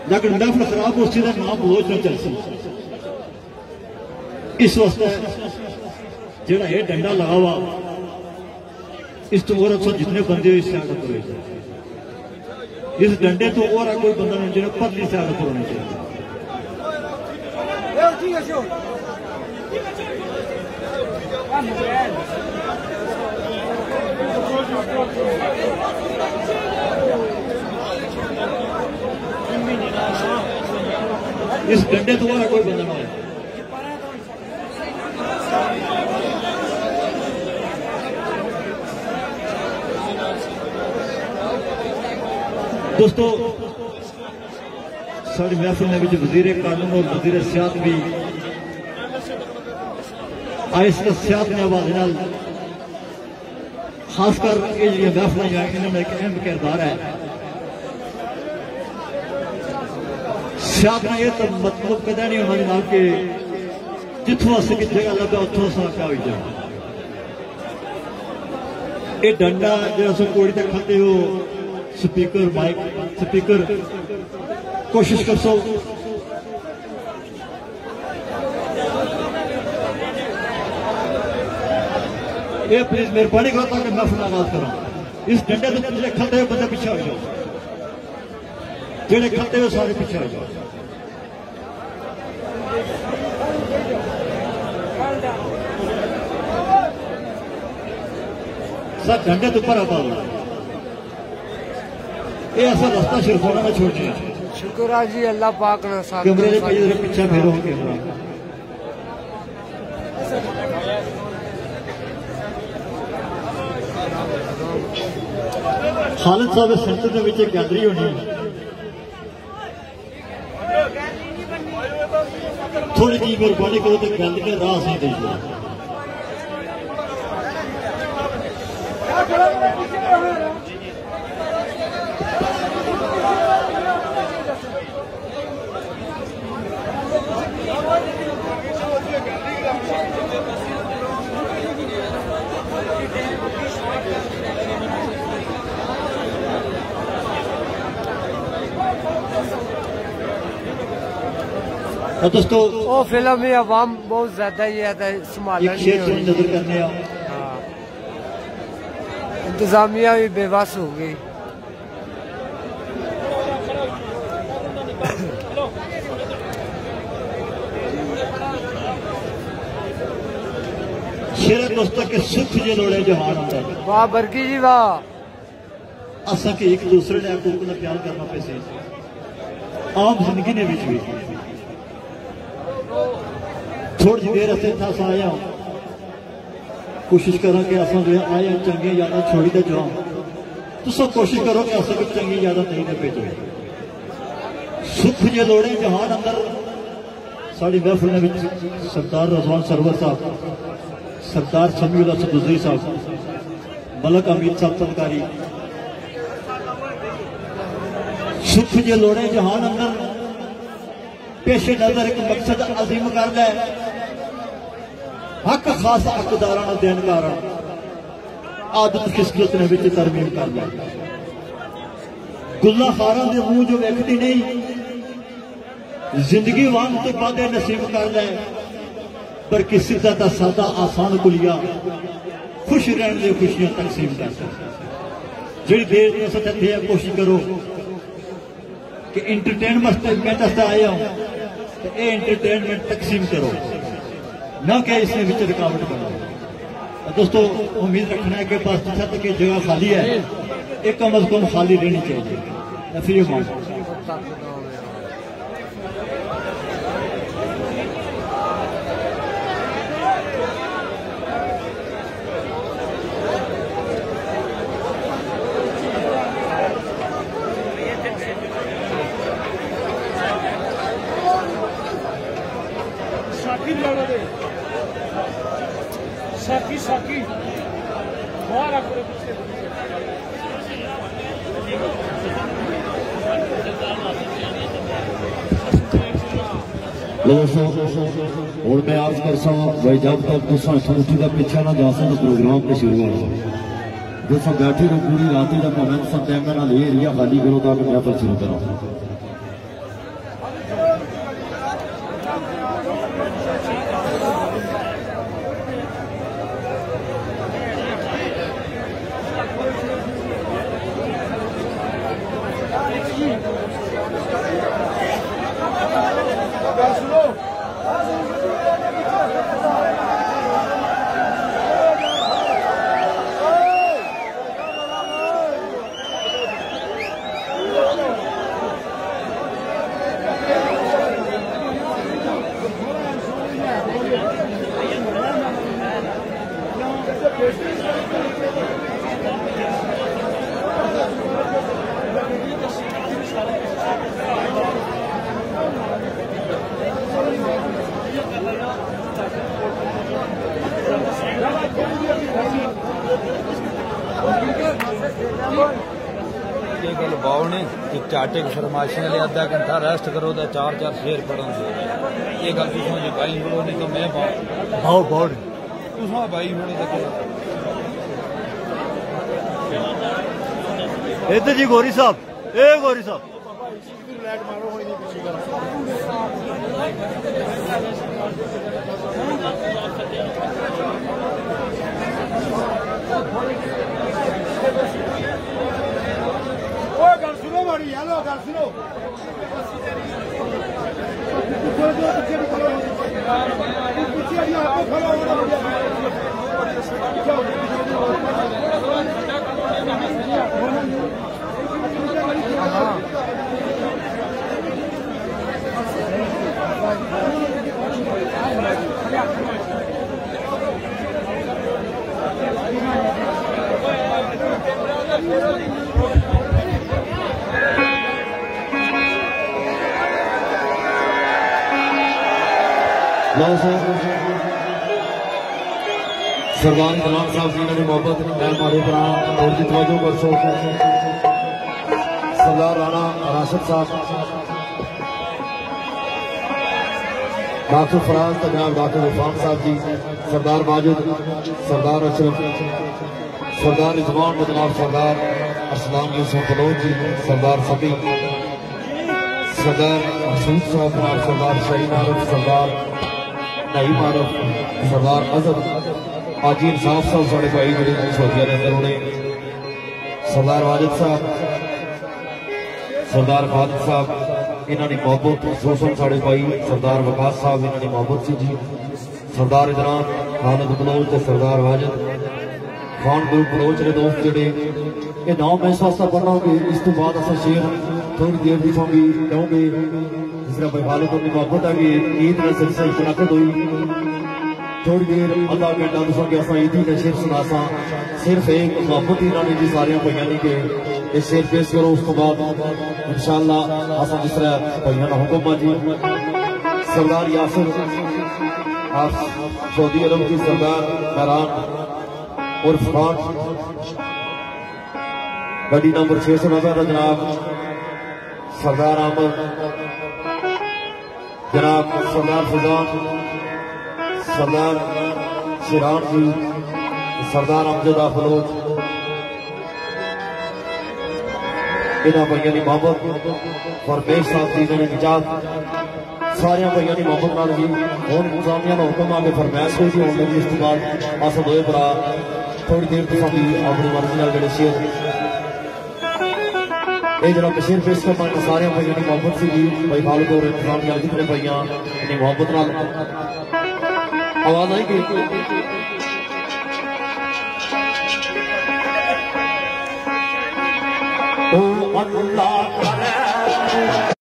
لیکن محفل خراب اس چیز کا نام بلوچ نہ چل سی اس واسطے جڑا یہ ڈنڈا لگا ہوا، اس تو اور اکثر جتنے بندے اس سے آگے کرے اس ڈنڈے تو اور کوئی بندہ نہیں، جنہیں پتلی سے آگے کرنے چاہیے۔ اس ڈنڈے تو اور کوئی بندہ نہیں۔ دوستو، ساری محفل نے وزیر قانون اور وزیر سیاحت بھی آئستا سیاحت نے آواز نال خاص کر یہ جی محفل انہوں میں ایک اہم کردار ہے۔ سیاحت نے یہ تو مطلب کدہ نہیں ہونا جناب کہ جتوں اسے کی جگہ لگا اتوں سا کیا ہوئی جائے۔ یہ ڈنڈا جو کوڑی تک کھاتے ہو سپیکر مائک سپیکر کوشش کر سو یہ پلیز مہربانی کرو تاکہ محفل آغاز کروں اس ڈنڈے تو جڑے کھلتے ہوئے بندے پیچھے ہو جاؤ جڑے کھلتے ہوئے سارے پیچھے ہو جاؤ سب ڈنڈے تو اوپر آباد ہو یہ ایسا رستہ شرفانہ میں چھوڑ دیا شکر ہے جی اللہ پاک نے ساتھ کمرے نے پہلے ذرا پیچھے پھیرو۔ ہو کیمرہ خالد صاحب سینٹر کے وچ ایک گیلری ہونی تھوڑی جی مہربانی کرو تو گیلری کا راہ سی دے دوستو وہ فلم میں عوام بہت زیادہ ہی ہے شیر نہیں ہاں۔ انتظامیہ بھی بے بس ہو گئی۔ شیر دوستو کے سکھ جے لوڑے جہان اندر واہ برکی جی واہ۔ اسا کہ ایک دوسرے نے کا پیار کرنا پہ سے عام زندگی نے بھی بھی تھوڑی جی دیر اسے تھا سا آیا ہوں۔ کوشش کرو کہ اساں جو ہے آیا چنگے یاداں چھوڑی دے جاؤں تو سب کوشش کرو کہ اساں کچھ چنگی یاداں نہیں نہ بھیجو سکھ جے لوڑے جہان اندر ساڑی محفل نے وچ سردار رضوان سرور صاحب، سردار سمیع اللہ سدوزی صاحب، ملک امید صاحب سرکاری سکھ جے جی لوڑے جہان اندر، پیش نظر ایک مقصد عظیم کر لے حق خاص حقداراں دین کارن عادت خصلت نے وچ ترمیم کر لے گلہ خاراں دے منہ جو ویکھدی نہیں، زندگی وان تو بادے نصیب کر لے، پر کسی دا سادہ آسان کلیا خوش رہن دے خوشیاں تقسیم کر لے جڑی دیر نے سچ ہے، کوشش کرو کہ انٹرٹینمنٹ میں سے آیا ہوں اے انٹرٹینمنٹ تقسیم کرو۔ نہ کہ اس میں وچ رکاوٹ بناؤ دوستو، امید رکھنا ہے کہ پاس چھت کی جگہ خالی ہے۔ ایک کم از کم خالی رہنی چاہیے۔ اور میں بھائی جب تک تسا ٹھوٹی کا پیچھے نہ جا سکتا پروگرام پہ شروع ہو دوستو بیٹھے رو پوری راتی کا میں سب ٹائم نہ لے ایریا خالی کرو تاکہ میں پر شروع کروں یہ گل باؤ نے کہ چاٹے کی فرمائش نے لے ادھا گھنٹہ چار چار شیر پڑھن دے یہ گل جی تو میں باؤ بھاؤ بھاؤ تساں بھائی بولو تو کرو سردار کلام صاحب جی نے محبت میں مارے اور کی توجہ کر سو سردار رانا راشد صاحب ڈاکٹر فراز تجاب ڈاکٹر عرفان صاحب جی سردار ماجد سردار اشرف سردار رضوان بدناب سردار اسلام یوسف جی فلوج جی سردار فبی سردار مسعود صاحب نال سردار شہین عارف، سردار نعیم عارف، سردار اظہر حاجی انصاف صاحب ساڑے بھائی جڑے سعودیہ دے اندر ہونے سردار واجد صاحب، سردار خالد صاحب، انہاں دی محبت، خصوصاً ساڑے بھائی سردار وقاص صاحب، انہاں دی محبت سی جی سردار ادران خالد بلوچ، سردار واجد خان گل بلوچ نے دوست جڑے یہ نام میں اس واسطہ پڑھنا ہوں گے اس تو بعد اسا شیر تھوڑی دیر بھی سونگی کیوں گے جس طرح بھائی خالد اپنی محبت ہے کہ عید میں سلسلہ شناخت ہوئی تھوڑی دیر آدھا گھنٹہ تو سونگے اسا عیدی نے شیر سنا سا صرف ایک محبت ہی انہوں نے جی سارے بھائیانی کے اس شیر پیش کرو اس تو بعد انشاءاللہ اسا جس طرح بھائیانا حکم جی سردار یاسر آپ سعودی عرب کی سردار میران عرف خان گڈی نمبر چھ سو نوے جناب۔ سردار احمد۔ جناب سردار فضان۔ سردار شیران جی۔ سردار امجدہ فلوچ انہاں بھائیوں کی محبت۔ فرمیش صاحب جی نے نجات۔ سارے بھائیوں کی محبت نال جی۔ ہوں انتظامیہ کا حکم آ کے فرمائش ہوئی جی ہونے کی جی اس کے بعد۔ اصل دوئے برا۔ تھوڑی دیر تو سبھی اپنی مرضی نال جڑے شیر یہ جناب بشیر پیش کرنا کہ سارے بھائیوں کی محبت سی جی بھائی خالد اور انتظام کے جتنے بھائیاں اپنی محبت نال آواز آئی گئی او اللہ کرے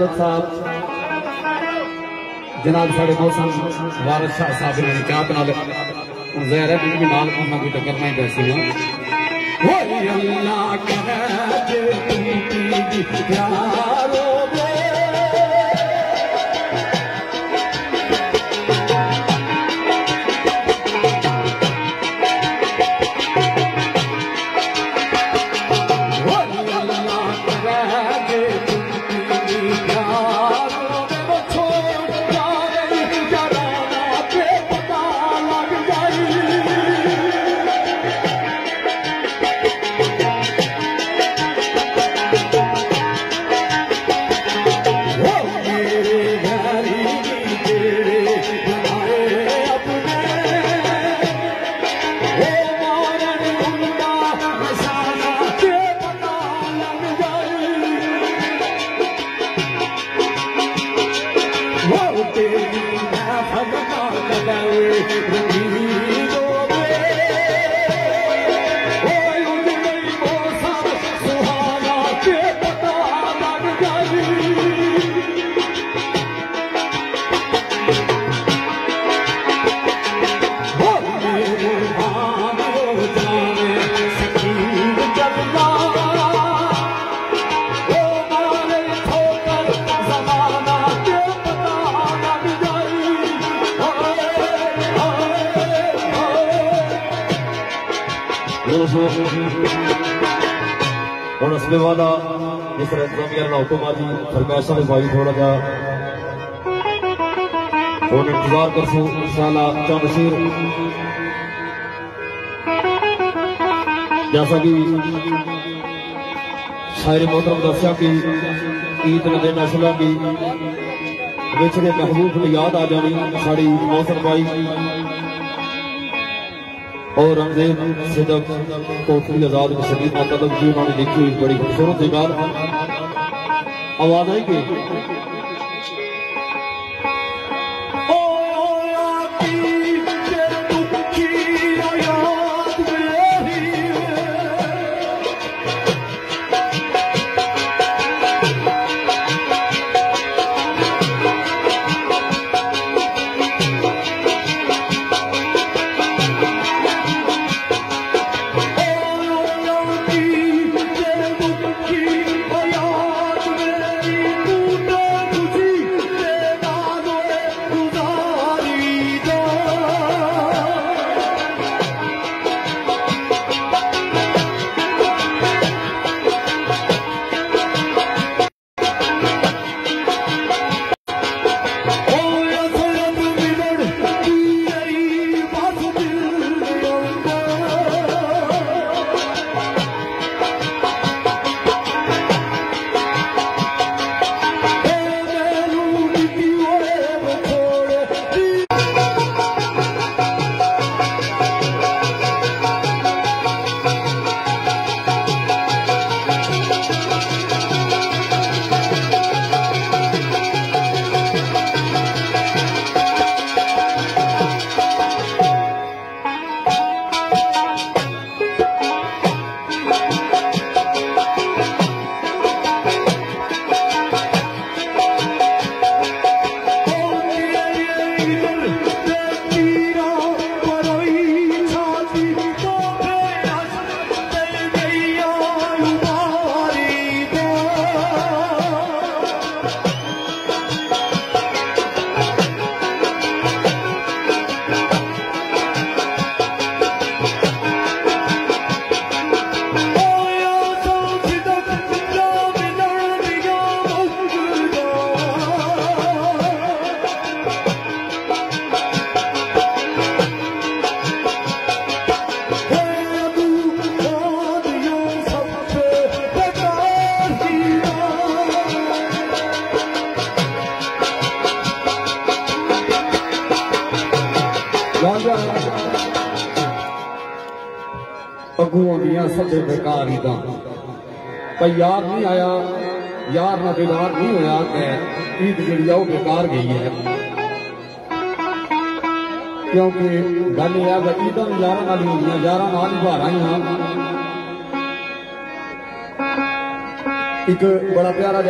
سردار صاحب۔ جناب ساڑے موسم وارد شاہ صاحب نے کیا بنا لے ظاہر ہے کہ مال کو نہ کوئی ٹکر نہیں بیسی ہوں ہوں انتظار کرسو انشاءاللہ چند شیر جیسا کہ شاعر محترم دسیا کہ عید نے دن اصلا کی وچھڑے محبوب نے یاد آ جانی ساڑی موسر بائی اور رنگزیب صدق کوٹری آزاد میں شدید مطلب جی انہوں نے لکھی ہوئی بڑی خوبصورت نگار آواز آئی کہ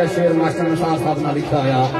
بڑا پیارا جا شعر ماسٹر نثار صاحب نے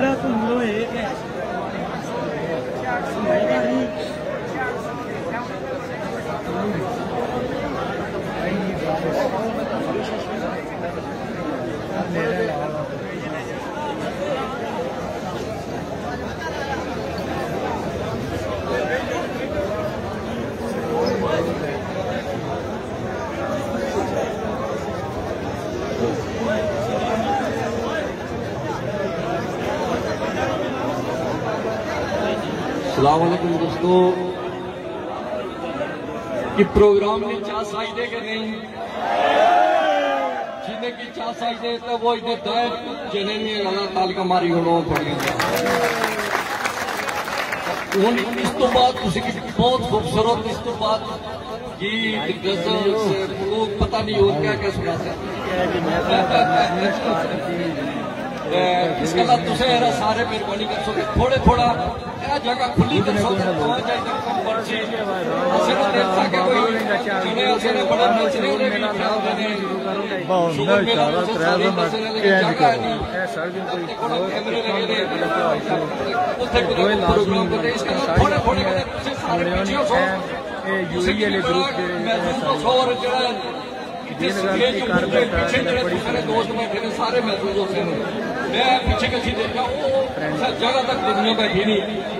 سن لو ایک السلام علیکم دوستو۔ کہ پروگرام میں سائی دے کے نہیں، جنہیں کی چاہ سائی دے تو وہ اتنے دائر جنہیں میں اللہ تعالیٰ کا ماری ہونوں پڑ گئی ان اس تو بات اسی کی بہت خوبصورت، اس تو بات گیت غزل سے لوگ پتہ نہیں ہوتا کیا کیا سنا سکتے اس کے بعد دوسرے سارے مہربانی کر سکتے، تھوڑے، تھوڑا سارے میس دوست میں پیچھے کسی دیکھا وہ جگہ تک دنیا بیٹھی نہیں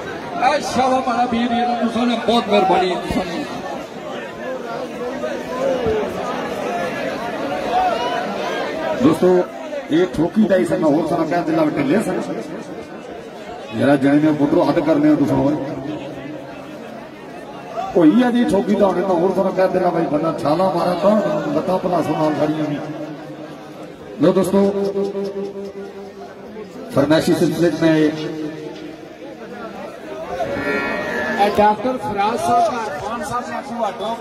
اے شاہ ہمارا بیر یہ دوسروں نے بہت مہربانی دوسروں نے دوستو یہ ٹھوکی دا اسے میں اور سنا دلہ بٹے لے سکتا یرا جنے میں پترو حد کرنے ہیں دوسروں نے کوئی ہے جی ٹھوکی دا ہونے میں اور سنا دلہ بھائی بندہ چھالا مارا کون بتا پلا سنال کھڑی ہمیں دوستو میں ڈاکٹر فراز صاحب کا عرفان صاحب نے آگو اٹھو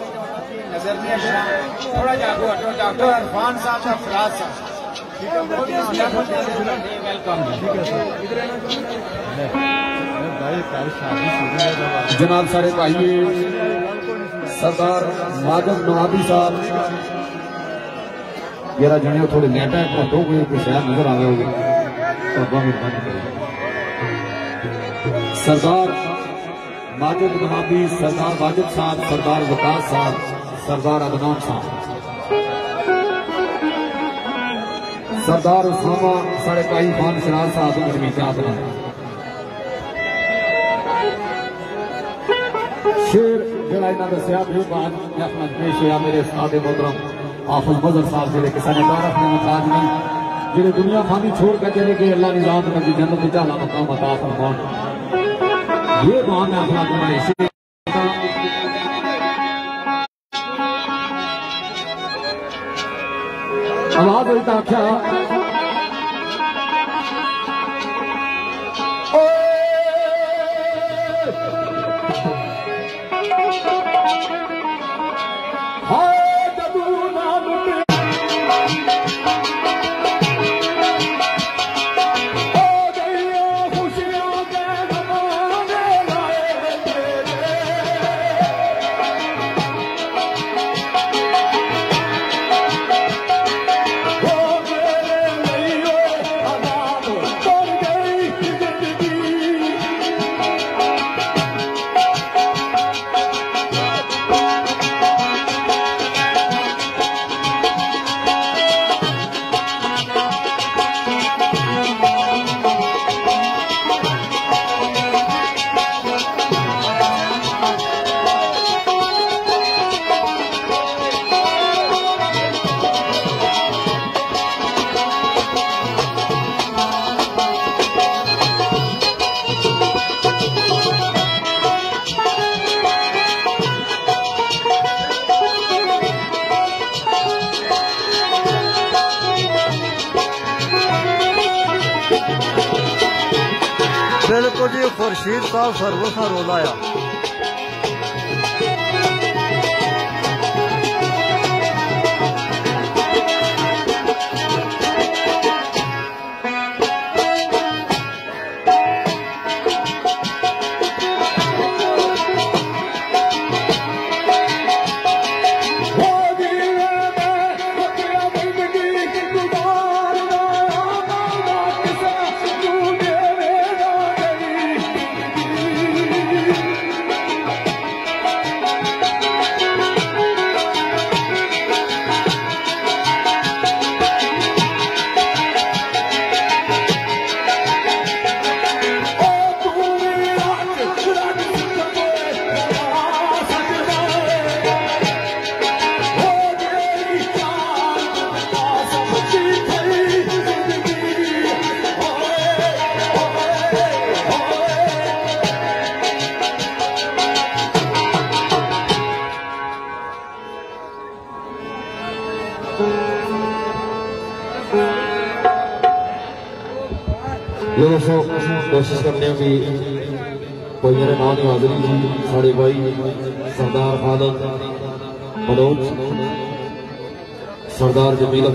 نظر نہیں اشنا تھوڑا جا آگو اٹھو ڈاکٹر عرفان صاحب کا فراز صاحب۔ جناب سارے بھائی سردار مادم نوابی صاحب یار جنے تھوڑے نیٹا ہے تو دو گئے کوئی شاید نظر آ رہے ہوگی سردار ماجد محابی، سردار واجد صاحب، سردار وقاس صاحب، سردار عدنان صاحب۔ سردار اسامہ سارے قائی خان شرار صاحب گرمی کیا شیر، جڑا انہوں نے سیاح بعد میں اپنا پیش ہوا میرے استاد مدرم آفل مظہر صاحب جڑے کسانے سارے دار اپنے مقاج میں جڑے دنیا فانی چھوڑ کر جڑے کہ اللہ نظام نبی جنت جانا مقام عطا فرمان 别光干话不卖心。他妈的，干？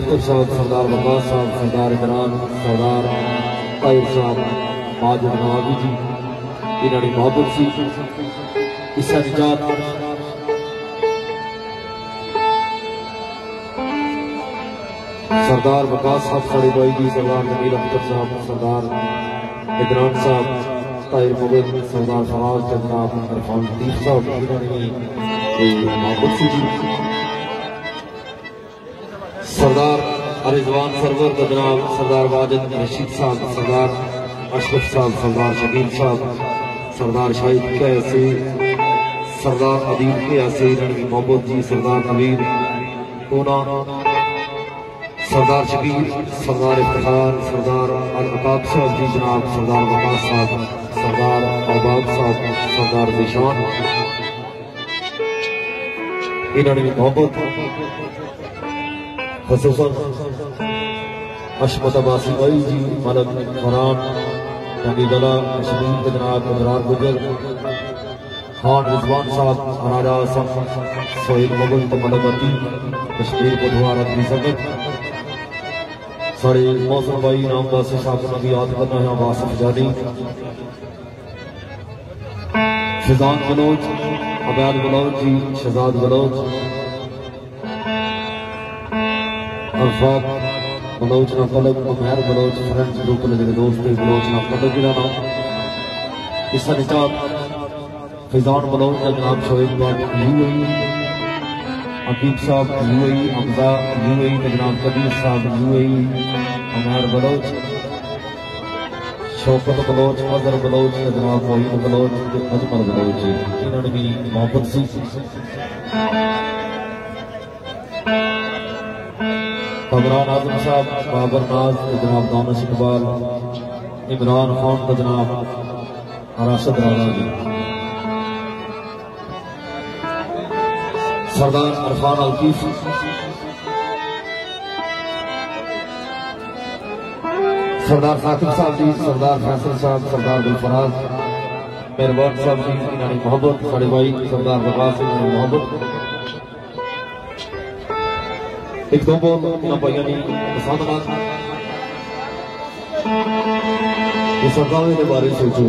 سردار صاحب، سردار بکاس صاحب، سردار عمران سردار طاہر صاحب ماجد نوابی جی انہوں نے محبت سی۔ اس کا نجات۔ سردار بکاس صاحب ساڑے بھائی جی سردار جمیل اختر صاحب، سردار عمران صاحب، طاہر مغل، سردار فراز جناب عرفان لطیف صاحب، انہوں نے کوئی محبت سی۔ جی سردار رضوان سرور کا جناب سردار واجد رشید صاحب، سردار اشرف صاحب، سردار شکیل صاحب، سردار شاہد کے سردار عدیب کے ایسے محبت جی سردار نویر کونا سردار شکیل سردار افتخار، سردار العقاب صاحب جی جناب، سردار وقاص صاحب، سردار ارباب صاحب، سردار نشان، انہوں نے محبت خصوصاً اشمت عباسی بھائی جی ملک فران جنگی دلہ کشمیر کے جناب ابرار گجر، خان رضوان صاحب راجہ آسم سہیل مغل تو ملک عطی کشمیر کو دوارا دی سکت ساڑے موسم بھائی، نام باسی صاحب کو نبی یاد کرنا ہے واسف جانی شہزاد بلوچ، عبید بلوچ جی شہزاد بلوچ۔ الفاق بلوچ نہ فلک عمیر بلوچ فرنچ گروپ نے جڑے دوست بلوچ نہ فلک جڑا نام اس کا نچاب فیضان بلوچ کا جناب شعیب بٹ یو اے عقیب صاحب U A Hamza U A جناب قدیر صاحب یو اے عمیر بلوچ شوکت بلوچ مظہر بلوچ کے جناب معین بلوچ اجمل بلوچ انہوں نے بھی محبت سی قبران آدم صاحب، بابر ناز جناب دانش اقبال، عمران خان کا جناب راشد رانا جی۔ سردار عرفان الطیف۔ سردار ثاقب صاحب جی سردار فیصل صاحب، سردار گلفراز۔ مہربان صاحب جی محبت ساڑے بھائی، سردار بغاس جی محبت۔ ایک دو بول انہوں بھائیوں نے پسند نہ یہ سردار نے بارے سوچو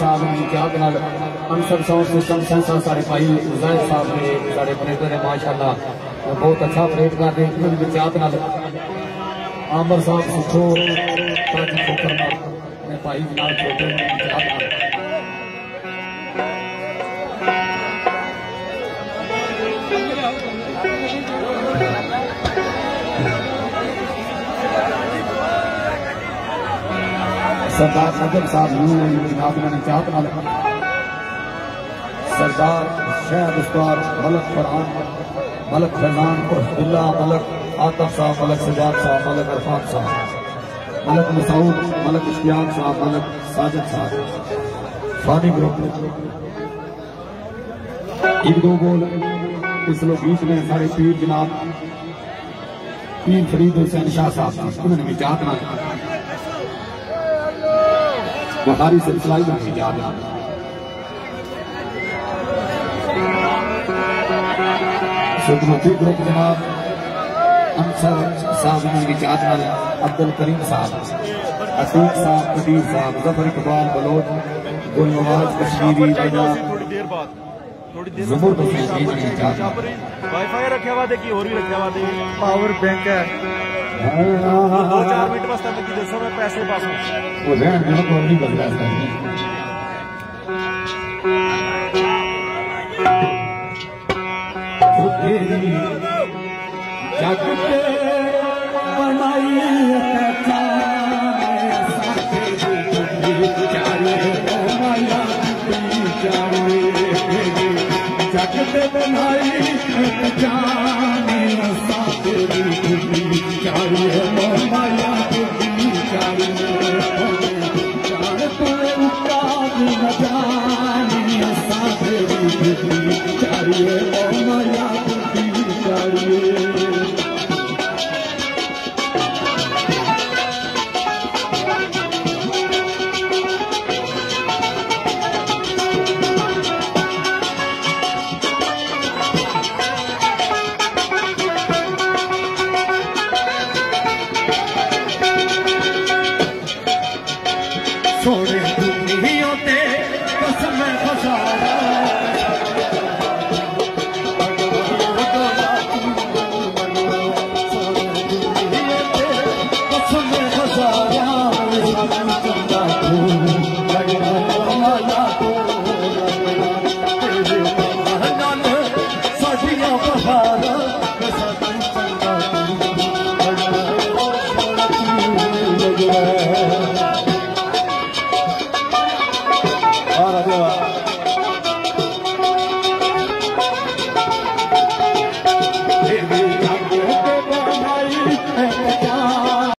صاحب نے کیا کنال انسر ساؤنڈ سسٹم سینسر سارے بھائی زاہد صاحب نے سارے پریٹر ہیں ماشاءاللہ بہت اچھا پریٹ کر رہے ہیں۔ ان کیا کنال عامر صاحب سٹھو تاجی فکر میں بھائی جناب چھوٹے ہیں کیا سردار نجم صاحب یوں جناب نے چاہت نال سردار شہد استوار ملک فرحان، ملک فیضان، عبداللہ ملک، آتف صاحب، ملک سجاد صاحب، ملک عرفان صاحب، ملک مسعود، ملک اشتیاق صاحب، ملک ساجد صاحب۔ فانی گروپ ایک دو بول اس لوگ بیچ میں سارے پیر جناب، پیر فرید حسین شاہ صاحب، انہوں نے بھی چاہت نال بخاری سے اسلائی میں یاد ہے۔ سکروتی گروپ جناب انصر صاحب نے یاد ہے عبد الکریم صاحب عتیق صاحب قدیر صاحب ظفر اقبال بلوچ گل نواز کشمیری بنا زبر حسین نے یاد ہے۔ وائی فائی رکھا ہوا دیکھی اور بھی رکھا ہوا دے پاور بینک ہے۔ دو چار منٹ واسطے میں دسو میں پیسے پاس وہ رہن میں کو نہیں بدلا سکتا تیری جگ پہ بنائی